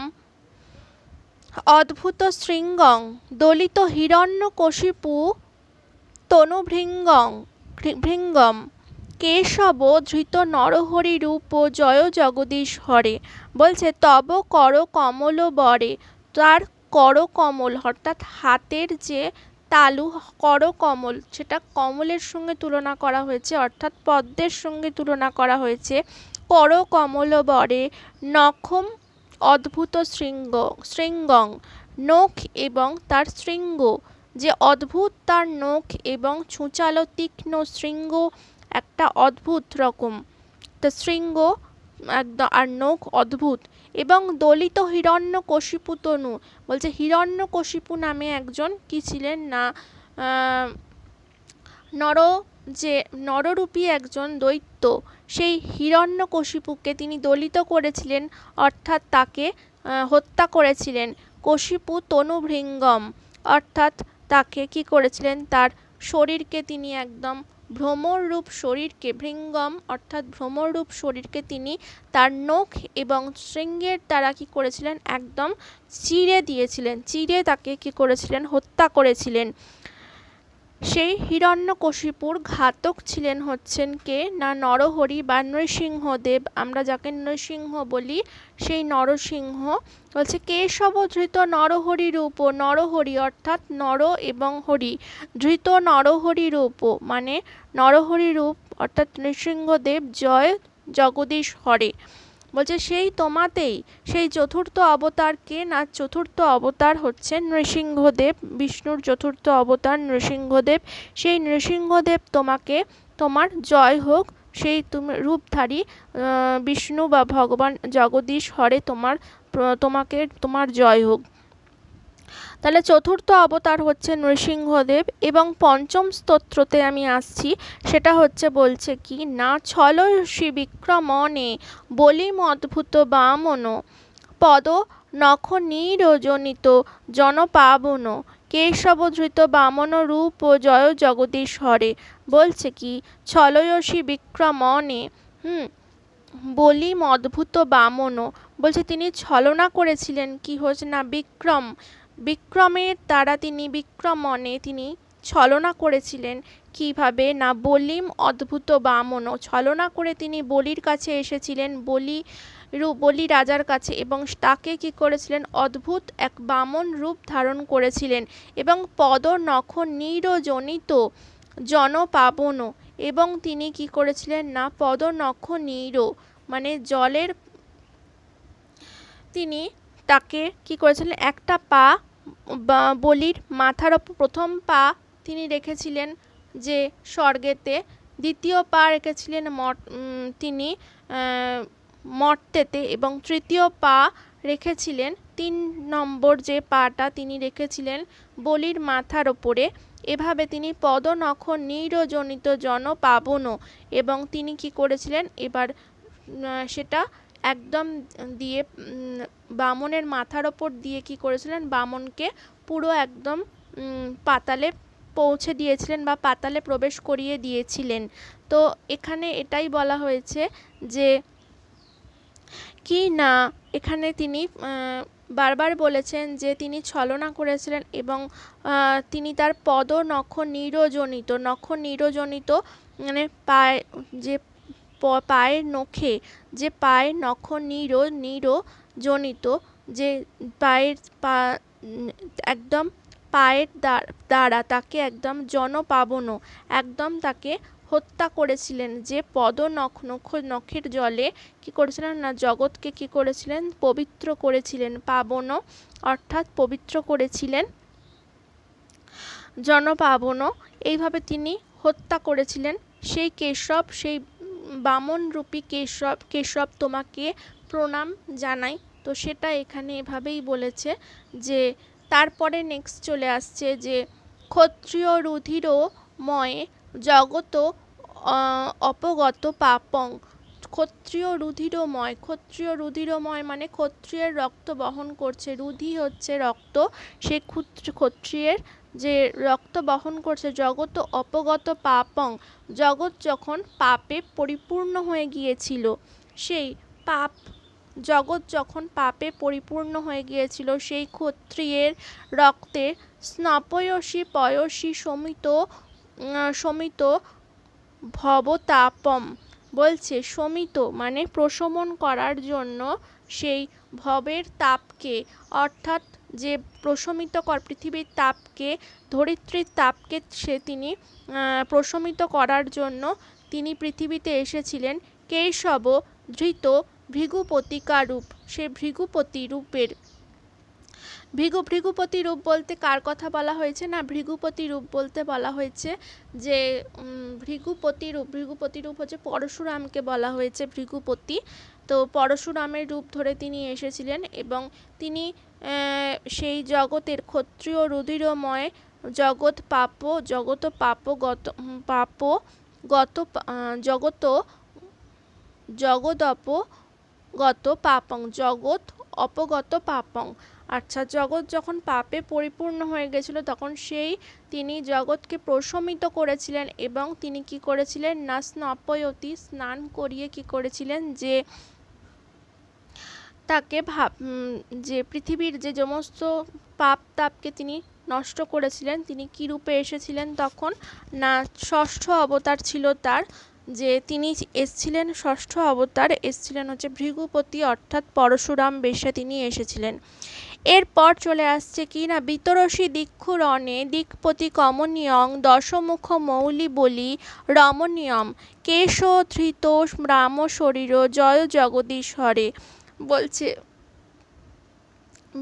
অদ্ভুত শৃঙ্গং, দলিত হিরণ্যকশিপু তনুভৃঙ্গং ভৃঙ্গম, কেশব ধৃত নরহরি রূপ জয় জগদীশ হরে বলছে, তব কর কমল বরে, তার কর কমল, অর্থাৎ হাতের যে তালু, কর কমল, সেটা কমলের সঙ্গে তুলনা করা হয়েছে, অর্থাৎ পদ্মের সঙ্গে তুলনা করা হয়েছে। কর কমল বরে নখম অদ্ভুত শৃঙ্গ, শৃঙ্গং, নখ এবং তার শৃঙ্গ। যে অদ্ভুত তার নখ এবং ছুঁচালো তীক্ষ্ণ শৃঙ্গ একটা অদ্ভুত রকম। তা শৃঙ্গ একদম আর নখ অদ্ভুত এবং দলিত হিরণ্যকশিপু তনু বলছে হিরণ্যকশিপু নামে একজন কি ছিলেন না নর যে, নররূপী একজন দৈত্য। সেই হিরণ্যকশিপুকে তিনি দলিত করেছিলেন, অর্থাৎ তাকে হত্যা করেছিলেন। কশিপু তনুভৃঙ্গম, অর্থাৎ তাকে কি করেছিলেন? তার শরীরকে তিনি একদম ভ্রমররূপ শরীরকে, ভৃঙ্গম, অর্থাৎ ভ্রমররূপ শরীরকে তিনি তার নখ এবং শৃঙ্গের দ্বারা কী করেছিলেন? একদম চিরে দিয়েছিলেন চিরে তাকে কী করেছিলেন? হত্যা করেছিলেন। সেই হিরণ্যকশিপুর ঘাতক ছিলেন হচ্ছেন কে? না নরহরি বা নৃসিংহদেব আমরা যাকে নৃসিংহ বলি, সেই নরসিংহ। বলছে কেশব ধৃত নরহরি রূপ, নরহরি অর্থাৎ নর এবং হরি। ধৃত নরহরি রূপ মানে নরহরি রূপ অর্থাৎ নৃসিংহদেব জয় জগদীশ হরে। বলছে, সেই তোমাতেই, সেই চতুর্থ অবতার কে না? চতুর্থ অবতার হচ্ছে নৃসিংহদেব, বিষ্ণুর চতুর্থ অবতার নৃসিংহদেব। সেই নৃসিংহদেব তোমাকে, তোমার জয় হোক, সেই তুমি, রূপধারী বিষ্ণু বা ভগবান জগদীশ হরে তোমার, তোমাকে, তোমার জয় হোক। তাহলে চতুর্থ অবতার হচ্ছে নৃসিংহদেব এবং পঞ্চম স্তোত্রতে আমি আসছি, সেটা হচ্ছে বলছে কি, না ছলসী বিক্রমণে বলিম অদ্ভুত বামন, পদ নখ নিরজনিত জনপাবন কেশবধৃত বামন রূপ ও জয় জগদীশ হরে বলছে কি ছলয়সী বিক্রমণে হুম, বলিম অদ্ভুত বামন। বলছে, তিনি ছলনা করেছিলেন, কি হচ্ছে না? বিক্রম বিক্রমের দ্বারা তিনি বিক্রমণে তিনি ছলনা করেছিলেন। কীভাবে? না বলিম অদ্ভুত বামন। ছলনা করে তিনি বলির কাছে এসেছিলেন, বলি বলি রাজার কাছে এবং তাকে কি করেছিলেন? অদ্ভুত এক বামন রূপ ধারণ করেছিলেন এবং পদ নখ নিরজনিত জনপাবন এবং তিনি কি করেছিলেন? না পদ নখ নির মানে জলের, তিনি তাকে কি করেছিলেন? একটা পা বলির মাথার ওপর, প্রথম পা তিনি রেখেছিলেন যে স্বর্গেতে, দ্বিতীয় পা রেখেছিলেন তিনি মর্তেতে এবং তৃতীয় পা রেখেছিলেন তিন নম্বর যে পাটা তিনি রেখেছিলেন বলির মাথার ওপরে। এভাবে তিনি পদনখ নিরজনিত জন পাবন এবং তিনি কি করেছিলেন? এবার সেটা একদম দিয়ে বামনের মাথার ওপর দিয়ে কি করেছিলেন? বামনকে পুরো একদম পাতালে পৌঁছে দিয়েছিলেন বা পাতালে প্রবেশ করিয়ে দিয়েছিলেন। তো এখানে এটাই বলা হয়েছে যে, কি না, এখানে তিনি বারবার বলেছেন যে তিনি ছলনা করেছিলেন এবং তিনি তার পদ নখ নিরজনিত নখ নিরজনিত মানে পায়ে, যে পায়ের নখে, যে পায়ের নখ নির নির জনিত যে পায়ের পা, একদম পায়ের দ্বারা তাকে একদম জনপাবন, একদম তাকে হত্যা করেছিলেন। যে পদ নখ নখ, নখের জলে কি করেছিলেন না, জগৎকে কি করেছিলেন, পবিত্র করেছিলেন, পাবন অর্থাৎ পবিত্র করেছিলেন, জনপাবন। এইভাবে তিনি হত্যা করেছিলেন। সেই কেশব, সেই বামন রূপী কেশব কেশব তোমাকে প্রণাম জানাই তো সেটা এখানে এভাবেই বলেছে যে, তারপরে নেক্সট চলে আসছে যে, ক্ষত্রিয় রুধিরময় জগত অপগত পাপং। ক্ষত্রিয় রুধিরময় ক্ষত্রিয় রুধিরময় মানে ক্ষত্রিয়ের রক্ত বহন করছে। রুধি হচ্ছে রক্ত, সে ক্ষত্রিয়ের যে রক্ত বহন করছে জগত অপগত পাপং। জগৎ যখন পাপে পরিপূর্ণ হয়ে গিয়েছিল, সেই পাপ, জগৎ যখন পাপে পরিপূর্ণ হয়ে গিয়েছিল, সেই ক্ষত্রিয়ের রক্তে স্নপয়সী পয়সী সমিত সমিত ভবতাপম বলছে, সমিত মানে প্রশমন করার জন্য সেই ভবের তাপকে, অর্থাৎ যে প্রশমিত কর, পৃথিবীর তাপকে, ধরিত্রীর তাপকে সে তিনি প্রশমিত করার জন্য তিনি পৃথিবীতে এসেছিলেন। কেশব ধৃত ভৃগুপতিকা রূপ, সে ভৃগুপতি রূপের। ভৃগু, ভৃগুপতি রূপ বলতে কার কথা বলা হয়েছে? না, ভৃগুপতি রূপ বলতে বলা হয়েছে যে ভৃগুপতি রূপ ভৃগুপতি রূপ হচ্ছে পরশুরামকে বলা হয়েছে, ভৃগুপতি। তো পরশুরামের রূপ ধরে তিনি এসেছিলেন এবং তিনি সেই জগতের ক্ষত্রিয় রুধিরময় জগৎ পাপ জগত পাপ গত পাপ গত জগত জগদপ গত পাপং, জগৎ অপগত পাপং। আচ্ছা জগৎ যখন পাপে পরিপূর্ণ হয়ে গেছিল, তখন সেই তিনি জগৎকে প্রশমিত করেছিলেন এবং তিনি কি করেছিলেন? না স্নপয়তি স্নান করিয়ে কি করেছিলেন? যে তাকে ভাব যে পৃথিবীর যে সমস্ত পাপ তাপকে তিনি নষ্ট করেছিলেন, তিনি কী রূপে এসেছিলেন তখন? না, ষষ্ঠ অবতার ছিল তার, যে তিনি এসছিলেন, ষষ্ঠ অবতার এসছিলেন হচ্ছে ভৃগুপতি অর্থাৎ পরশুরাম বেশে তিনি এসেছিলেন। এরপর চলে আসছে কি না, বিতরসী দীক্ষুরণে দিকপতি কমনীয়ং দশমুখ মৌলি বলি রমণীয়ম কেশ ধৃত রাম শরীর জয় জগদীশ্বরে। বলছে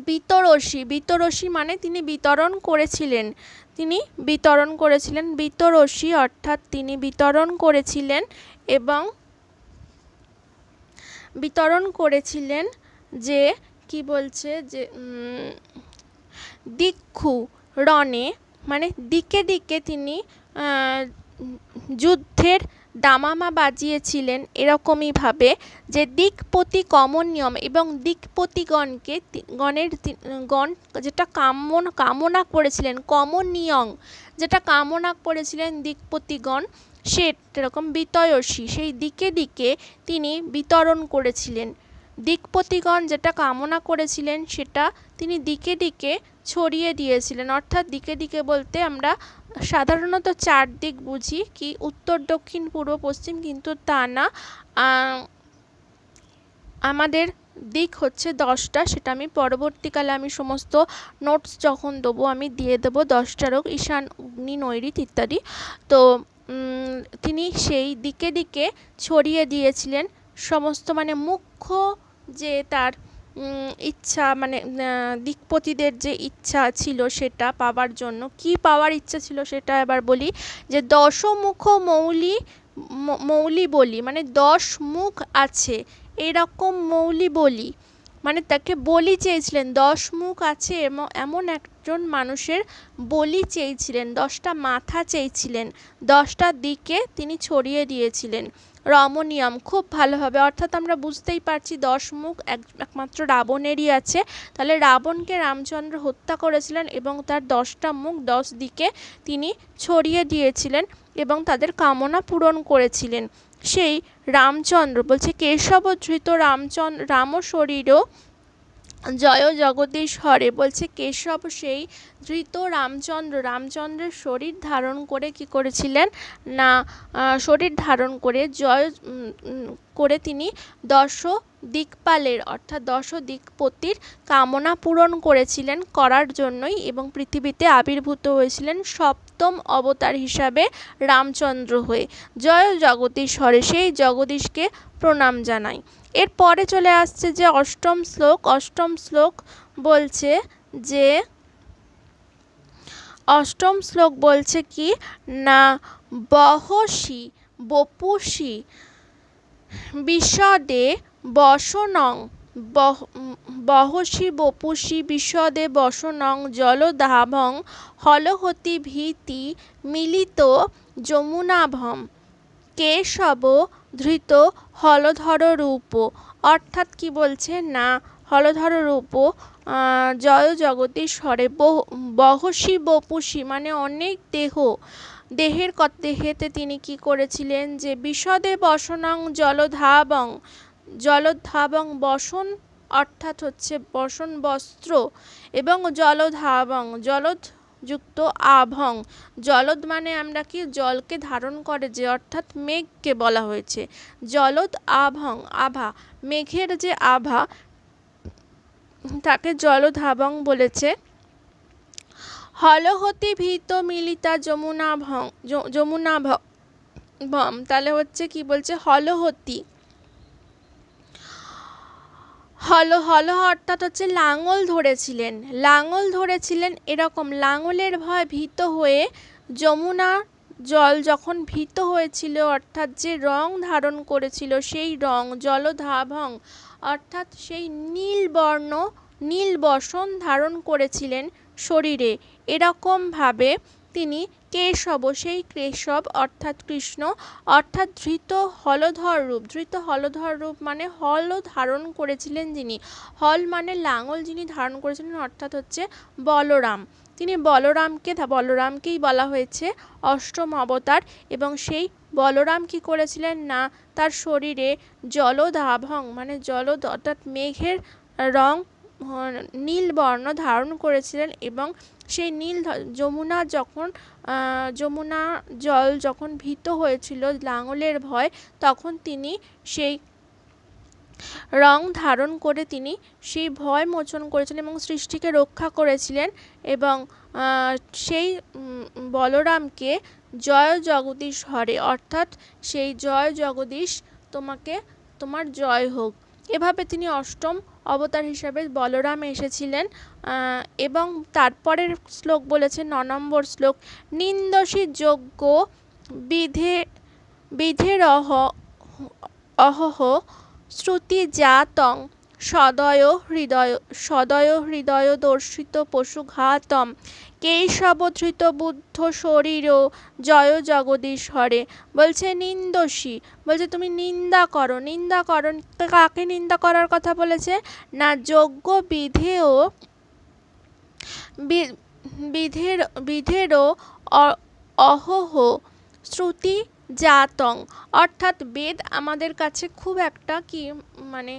বিতরসী বিতরসী মানে তিনি বিতরণ করেছিলেন। তিনি বিতরণ করেছিলেন বিতরসী অর্থাৎ তিনি বিতরণ করেছিলেন এবং বিতরণ করেছিলেন যে, কি বলছে যে দিক্ষু, রণে মানে দিকে দিকে তিনি যুদ্ধের দামামা বাজিয়েছিলেন এরকমইভাবে যে দিকপতি কমন নিয়ম এবং দিকপতিগণকে গণের গণ যেটা কামন, কামনা করেছিলেন কমন নিয়ম যেটা কামনা করেছিলেন দিকপতিগণ সেরকম বিতয়সী, সেই দিকে দিকে তিনি বিতরণ করেছিলেন। দিকপতিগণ যেটা কামনা করেছিলেন, সেটা তিনি দিকে দিকে ছড়িয়ে দিয়েছিলেন। অর্থাৎ দিকে দিকে বলতে আমরা সাধারণত চার দিক বুঝি, কি উত্তর, দক্ষিণ, পূর্ব, পশ্চিম, কিন্তু তা না। আমাদের দিক হচ্ছে দশটা, সেটা আমি পরবর্তীকালে আমি সমস্ত নোটস যখন দেবো, আমি দিয়ে দেবো দশটারও ঈশান, অগ্নি নৈরিত ইত্যাদি। তো তিনি সেই দিকে দিকে ছড়িয়ে দিয়েছিলেন। সমস্ত মানে মুখ্য যে তার ইচ্ছা মানে দিকপতিদের যে ইচ্ছা ছিল সেটা পাওয়ার জন্য। কি পাওয়ার ইচ্ছা ছিল সেটা এবার বলি, যে দশমুখ মৌলি মৌলি বলি মানে দশ মুখ আছে, এরকম মৌলি বলি। মানে তাকে বলি চেয়েছিলেন। দশ মুখ আছে এমন একজন মানুষের বলি চেয়েছিলেন, দশটা মাথা চেয়েছিলেন, দশটা দিকে তিনি ছড়িয়ে দিয়েছিলেন। রমণীয়ম, খুব ভালোভাবে অর্থাৎ আমরা বুঝতেই পারছি দশ মুখ একমাত্র রাবণেরই আছে। তাহলে রাবণকে রামচন্দ্র হত্যা করেছিলেন এবং তার দশটা মুখ দশ দিকে তিনি ছড়িয়ে দিয়েছিলেন এবং তাদের কামনা পূরণ করেছিলেন। সেই রামচন্দ্র বলছে কেশব ধৃত রামচন্দ্র রাম শরীরও জয় জগদীশ হরে বলছে, কেশব সেই ধৃত রামচন্দ্র, রামচন্দ্রের শরীর ধারণ করে কি করেছিলেন? না শরীর ধারণ করে জয় করে তিনি দশ দিকপালের অর্থাৎ দশ দিকপতির কামনা পূরণ করেছিলেন করার জন্যই এবং পৃথিবীতে আবির্ভূত হয়েছিলেন সপ্তম অবতার হিসাবে রামচন্দ্র হয়ে। জয় জগদীশ্বরে সেই জগদীশকে প্রণাম জানাই। এরপরে চলে আসছে যে অষ্টম শ্লোক অষ্টম শ্লোক বলছে যে, অষ্টম শ্লোক বলছে কি? না, বহসি, বপুষি বিশদে বসনং বহসি, বপুষি বিশদে বসনং জলধাভং হলহতি ভীতি, মিলিত যমুনাভম, কেশব ধৃত হলধর রূপ অর্থাৎ কি বলছে? না হলধর রূপ জয় জগদীশ্বরে বহসি বপুষি মানে অনেক দেহ। দেহের কত দেহেতে তিনি কি করেছিলেন? যে বিশদে বসনং জলধাবং জলধাবং বসন, অর্থাৎ হচ্ছে বসন বস্ত্র এবং জলধাবং, জলধ যুক্ত আভং। জলদ মানে আমরা কি? জলকে ধারণ করে যে, অর্থাৎ মেঘকে বলা হয়েছে। জলদ আভং, আভা। মেঘের যে আভা, তাকে জলধাবং বলেছে। হলহতি ভীত মিলিতা যমুনা ভং যমুনা ভম তাহলে হচ্ছে কি বলছে? হলহতি। হল হল অর্থাৎ হচ্ছে লাঙল ধরেছিলেন। লাঙল ধরেছিলেন এরকম। লাঙলের ভয় ভীত হয়ে যমুনা জল যখন ভীত হয়েছিল, অর্থাৎ যে রং ধারণ করেছিল সেই রং, জলধাভং, অর্থাৎ সেই নীল বর্ণ, নীল বসন ধারণ করেছিলেন শরীরে। এরকমভাবে তিনি কেশব, সেই কেশব অর্থাৎ কৃষ্ণ, অর্থাৎ ধৃত হলধর রূপ। ধৃত হলধর রূপ মানে হল ধারণ করেছিলেন যিনি। হল মানে লাঙল যিনি ধারণ করেছিলেন, অর্থাৎ হচ্ছে বলরাম। তিনি বলরামকে বলরামকেই বলা হয়েছে, অষ্টম অবতার। এবং সেই বলরাম কি করেছিলেন না, তার শরীরে জলদাভং মানে জলদ অর্থাৎ মেঘের রং নীল বর্ণ ধারণ করেছিলেন এবং সেই নীল যমুনা যখন যমুনা জল যখন ভীত হয়েছিল লাঙলের ভয়, তখন তিনি সেই রং ধারণ করে তিনি সেই ভয় মোচন করেছিলেন এবং সৃষ্টিকে রক্ষা করেছিলেন এবং সেই বলরামকে জয় জগদীশ হরে। অর্থাৎ সেই জয় জগদীশ তোমাকে, তোমার জয় হোক। এভাবে তিনি অষ্টম অবতার হিসাবে বলরাম এসেছিলেন এবং তারপরের শ্লোক বলেছে ন নম্বর শ্লোক, নিন্দসী যজ্ঞ বিধে, বিধেরহ অহহ শ্রুতি জাতং সদয় হৃদয় সদয় হৃদয় দর্শিত পশুঘাতম কেশবধৃত বুদ্ধ শরীর জয় জগদীশ্বরে? বলছে, নিন্দসী। বলছে, তুমি নিন্দা করো। নিন্দা করো? কাকে নিন্দা করার কথা বলেছে? না যোগ্য বিধেয় বিধের, বিধেরও অহহ শ্রুতি জাতং। অর্থাৎ বেদ আমাদের কাছে খুব একটা কি মানে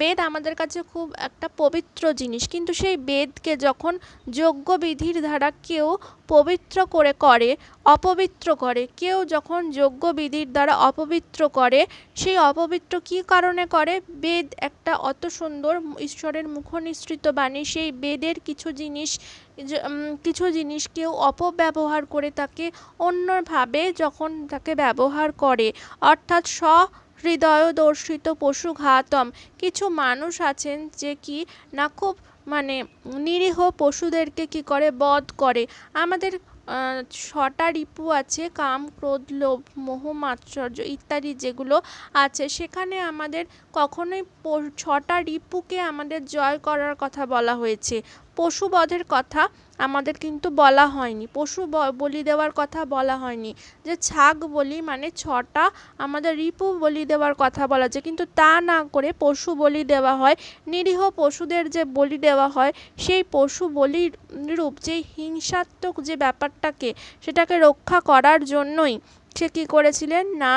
বেদ আমাদের কাছে খুব একটা পবিত্র জিনিস। কিন্তু সেই বেদকে যখন যোগ্য বিধির দ্বারা কেউ পবিত্র করে করে, অপবিত্র করে, কেউ যখন যোগ্য বিধির দ্বারা অপবিত্র করে, সেই অপবিত্র কি কারণে করে? বেদ একটা অত সুন্দর ঈশ্বরের মুখনিসৃত বাণী, সেই বেদের কিছু জিনিস কিছু জিনিস কেউ অপব্যবহার করে তাকে অন্যভাবে যখন তাকে ব্যবহার করে, অর্থাৎ স্ব হৃদয়দর্শিত পশুঘাতম কিছু মানুষ আছেন যে কি না খুব মানে নিরীহ পশুদেরকে কি করে বধ করে। আমাদের ছটা রিপু আছে, কাম, ক্রোধ, লোভ, মোহ, মাৎসর্য ইত্যাদি যেগুলো আছে, সেখানে আমাদের কখনোই ছটা রিপুকে আমাদের জয় করার কথা বলা হয়েছে। পশুবধের কথা আমাদের কিন্তু বলা হয়নি। পশু বলি দেওয়ার কথা বলা হয়নি। যে ছাগ বলি মানে ছটা, আমাদের রিপু বলি দেওয়ার কথা বলা যায় কিন্তু তা না করে পশু বলি দেওয়া হয়। নিরীহ পশুদের যে বলি দেওয়া হয়, সেই পশু বলির রূপ যেই হিংসাত্মক যে ব্যাপারটাকে, সেটাকে রক্ষা করার জন্যই সে কী করেছিলেন? না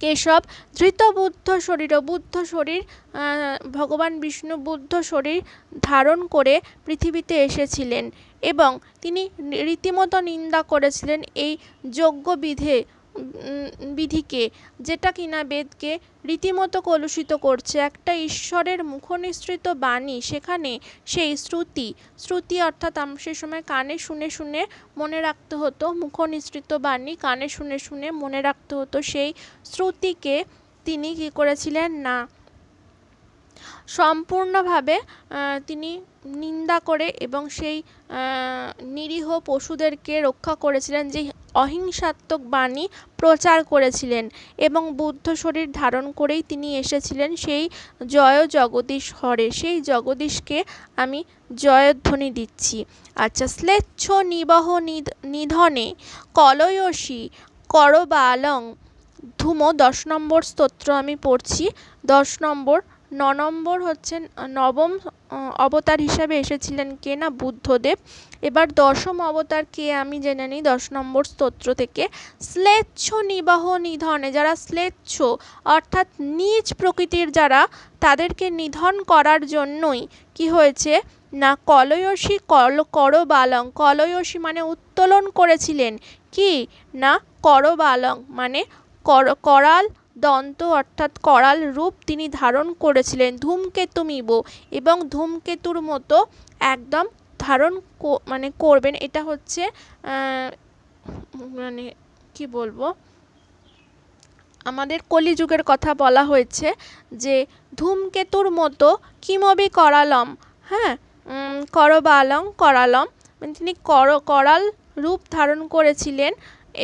কেশব, ধৃত বুদ্ধ শরীর বুদ্ধ শরীর ভগবান বিষ্ণু বুদ্ধ শরীর ধারণ করে পৃথিবীতে এসেছিলেন এবং তিনি রীতিমতো নিন্দা করেছিলেন এই যজ্ঞ বিধে বিধিকে, যেটা কিনা বেদকে রীতিমতো কলুষিত করছে। একটা ঈশ্বরের মুখনিসৃত বাণী, সেখানে সেই শ্রুতি শ্রুতি অর্থাৎ সে সময় কানে শুনে শুনে মনে রাখতে হতো, মুখনিসৃত বাণী কানে শুনে শুনে মনে রাখতে হতো, সেই শ্রুতিকে তিনি কী করেছিলেন? না সম্পূর্ণভাবে তিনি নিন্দা করে এবং সেই নিরীহ পশুদেরকে রক্ষা করেছিলেন, যে অহিংসাত্মক বাণী প্রচার করেছিলেন এবং বুদ্ধ শরীর ধারণ করেই তিনি এসেছিলেন সেই জয় জগদীশ হরে। সেই জগদীশকে আমি জয়ধ্বনি দিচ্ছি। আচ্ছা শ্লেচ্ছ নিবহ নিধনে কলয়সী করবালং। ধুমো, দশ নম্বর স্তোত্র আমি পড়ছি। দশ নম্বর ন নম্বর হচ্ছেন নবম অবতার হিসাবে এসেছিলেন কে না? বুদ্ধদেব। এবার দশম অবতার কে আমি জেনে নিই, দশ নম্বর স্তোত্র থেকে। শ্লেচ্ছ নিবাহ নিধনে, যারা শ্লেচ্ছ অর্থাৎ নিজ প্রকৃতির যারা, তাদেরকে নিধন করার জন্যই কি হয়েছে? না, কলয়সী কল, করবালং, কলয়সী মানে উত্তোলন করেছিলেন। কি? না, করবালং মানে কর, করাল দন্ত অর্থাৎ করাল রূপ তিনি ধারণ করেছিলেন ধূমকেতুমিব এবং ধূমকেতুর মতো একদম ধারণ মানে করবেন। এটা হচ্ছে মানে কি বলব? আমাদের কলিযুগের কথা বলা হয়েছে যে ধূমকেতুর মতো কিমবি করালম হ্যাঁ? করবালং করালম। মানে তিনি কর, করাল রূপ ধারণ করেছিলেন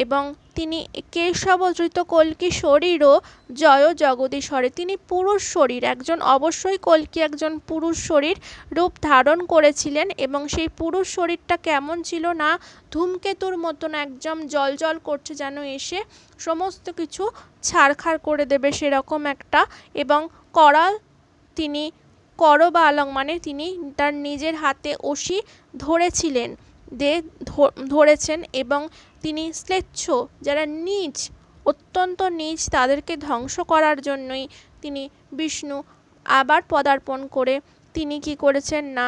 এবং তিনি কেশবধৃত কল্কি শরীরও জয় জগদীশ্বরে তিনি পুরুষ শরীর, একজন অবশ্যই কল্কি একজন পুরুষ শরীর রূপ ধারণ করেছিলেন এবং সেই পুরুষ শরীরটা কেমন ছিল না, ধূমকেতুর মতন একদম জল জল করছে যেন এসে সমস্ত কিছু ছাড়খাড় করে দেবে সেরকম একটা এবং করাল তিনি করবালং মানে তিনি তার নিজের হাতে অসি ধরেছিলেন। দে ধরেছেন এবং তিনি শ্লেচ্ছ যারা নীচ অত্যন্ত নীচ তাদেরকে ধ্বংস করার জন্যই তিনি বিষ্ণু আবার পদার্পণ করে তিনি কি করেছেন না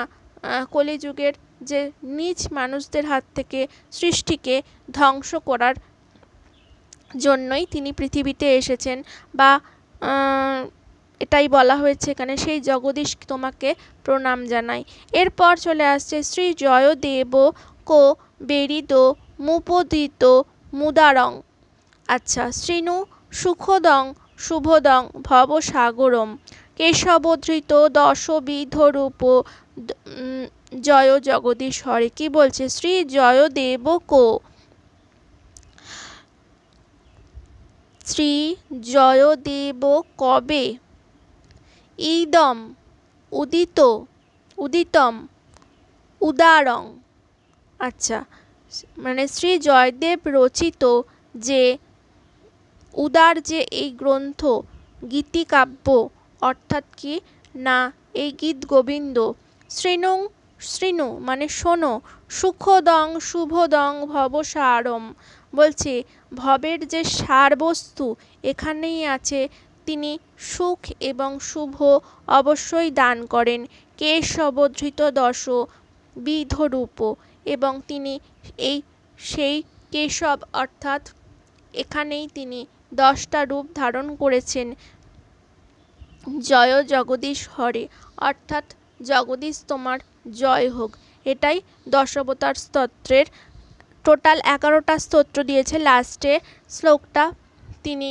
কলিযুগের যে নীচ মানুষদের হাত থেকে সৃষ্টিকে ধ্বংস করার জন্যই তিনি পৃথিবীতে এসেছেন বা এটাই বলা হয়েছে এখানে, সেই জগদীশ তোমাকে প্রণাম জানাই। এরপর চলে আসছে শ্রী জয়দেব কো, বেরিদ, মুপোদিত, মুদারং। আচ্ছা শ্রীনু, সুখদং, শুভদং, ভবসাগরম। কেশবধৃত দশবিধরূপ জয় জগদীশ্বরে কি বলছে? শ্রী জয়দেব কো। শ্রী জয়দেব কবে? ইদম, উদিত, উদিতম, উদারং। আচ্ছা মানে শ্রী জয়দেব রচিত যে উদার যে এই গ্রন্থ, গীতিকাব্য, অর্থাৎ কি? না, এই গীত গোবিন্দ। শৃণুং শৃণু মানে শোনো, সুখদং, শুভদং, ভবসারম। বলছে, ভবের যে সারবস্তু এখানেই আছে, তিনি সুখ এবং শুভ অবশ্যই দান করেন। কেশবধৃত দশ বিধরূপ। এবং তিনি এই, সেই কেশব অর্থাৎ এখানেই তিনি দশটা রূপ ধারণ করেছেন। জয় জগদীশ হরে, অর্থাৎ জগদীশ তোমার জয় হোক। এটাই দশাবতার স্তোত্রের টোটাল এগারোটা স্তোত্র দিয়েছে। লাস্টে শ্লোকটা তিনি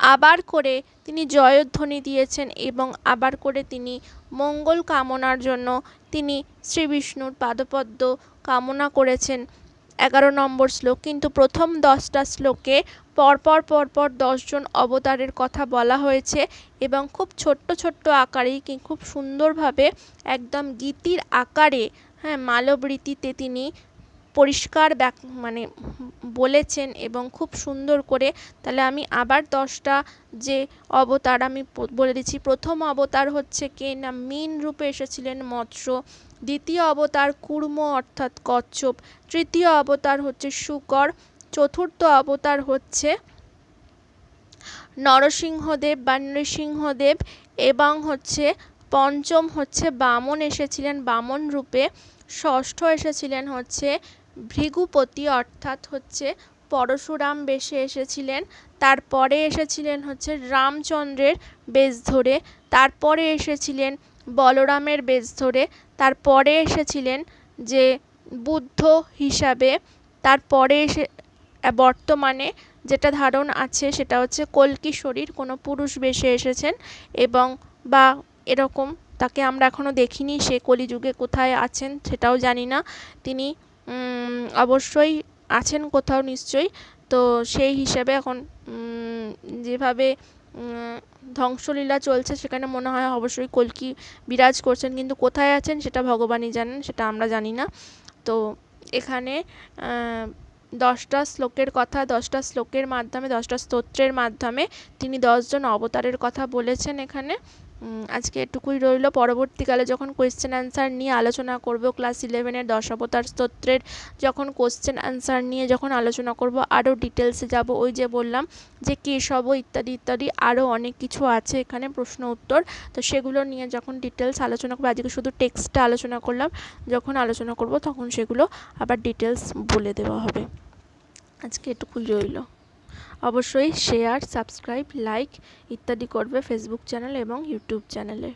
আবার করে তিনি জয়ধ্বনি দিয়েছেন এবং আবার করে তিনি মঙ্গল কামনার জন্য তিনি শ্রী বিষ্ণুর পাদপদ্ম কামনা করেছেন। এগারো নম্বর শ্লোক, কিন্তু প্রথম দশটা শ্লোকে পরপর পরপর দশজন অবতারের কথা বলা হয়েছে এবং খুব ছোট্ট ছোট্ট আকারেই খুব সুন্দরভাবে একদম গীতির আকারে হ্যাঁ মালবরীতিতে তিনি পরিষ্কার মানে বলেছেন এবং খুব সুন্দর করে, তাহলে আমি আবার দশটা যে অবতার আমি বলে দিচ্ছি। প্রথম অবতার হচ্ছে কে না, মীন রূপে এসেছিলেন মৎস্য। দ্বিতীয় অবতার কুর্ম অর্থাৎ কচ্ছপ। তৃতীয় অবতার হচ্ছে শুকর। চতুর্থ অবতার হচ্ছে নরসিংহদেব বা নৃসিংহদেব এবং হচ্ছে পঞ্চম হচ্ছে বামন এসেছিলেন, বামন রূপে। ষষ্ঠ এসেছিলেন হচ্ছে ভৃগুপতি অর্থাৎ হচ্ছে পরশুরাম বেশে এসেছিলেন, তারপরে এসেছিলেন হচ্ছে রামচন্দ্রের বেশ ধরে, তারপরে এসেছিলেন বলরামের বেশ ধরে, তারপরে এসেছিলেন যে বুদ্ধ হিসাবে, তারপরে এসে বর্তমানে যেটা ধারণ আছে সেটা হচ্ছে কল্কি শরীর কোনো পুরুষ বেশে এসেছেন এবং বা এরকম তাকে আমরা এখনও দেখিনি, সে কলিযুগে কোথায় আছেন সেটাও জানি না। তিনি অবশ্যই আছেন কোথাও নিশ্চয়ই। তো সেই হিসাবে এখন যেভাবে ধ্বংসলীলা চলছে, সেখানে মনে হয় অবশ্যই কল্কি বিরাজ করছেন। কিন্তু কোথায় আছেন সেটা ভগবানই জানেন, সেটা আমরা জানি না। তো এখানে দশটা শ্লোকের কথা, দশটা শ্লোকের মাধ্যমে, দশটা স্তোত্রের মাধ্যমে তিনি দশজন অবতারের কথা বলেছেন এখানে। আজকে এটুকুই রইল। পরবর্তীকালে যখন কোয়েশ্চেন অ্যান্সার নিয়ে আলোচনা করব ক্লাস ইলেভেনের দশাবতার স্তোত্রের, যখন কোয়েশ্চেন অ্যান্সার নিয়ে যখন আলোচনা করব আরও ডিটেলসে যাব। ওই যে বললাম যে কেশব ইত্যাদি ইত্যাদি আরও অনেক কিছু আছে এখানে প্রশ্ন উত্তর। তো সেগুলো নিয়ে যখন ডিটেলস আলোচনা করব, আজকে শুধু টেক্সটটা আলোচনা করলাম, যখন আলোচনা করব তখন সেগুলো আবার ডিটেলস বলে দেওয়া হবে। আজকে এটুকুই রইল। অবশ্যই শেয়ার সাবস্ক্রাইব লাইক ইত্যাদি করবে ফেসবুক চ্যানেল এবং ইউটিউব চ্যানেলে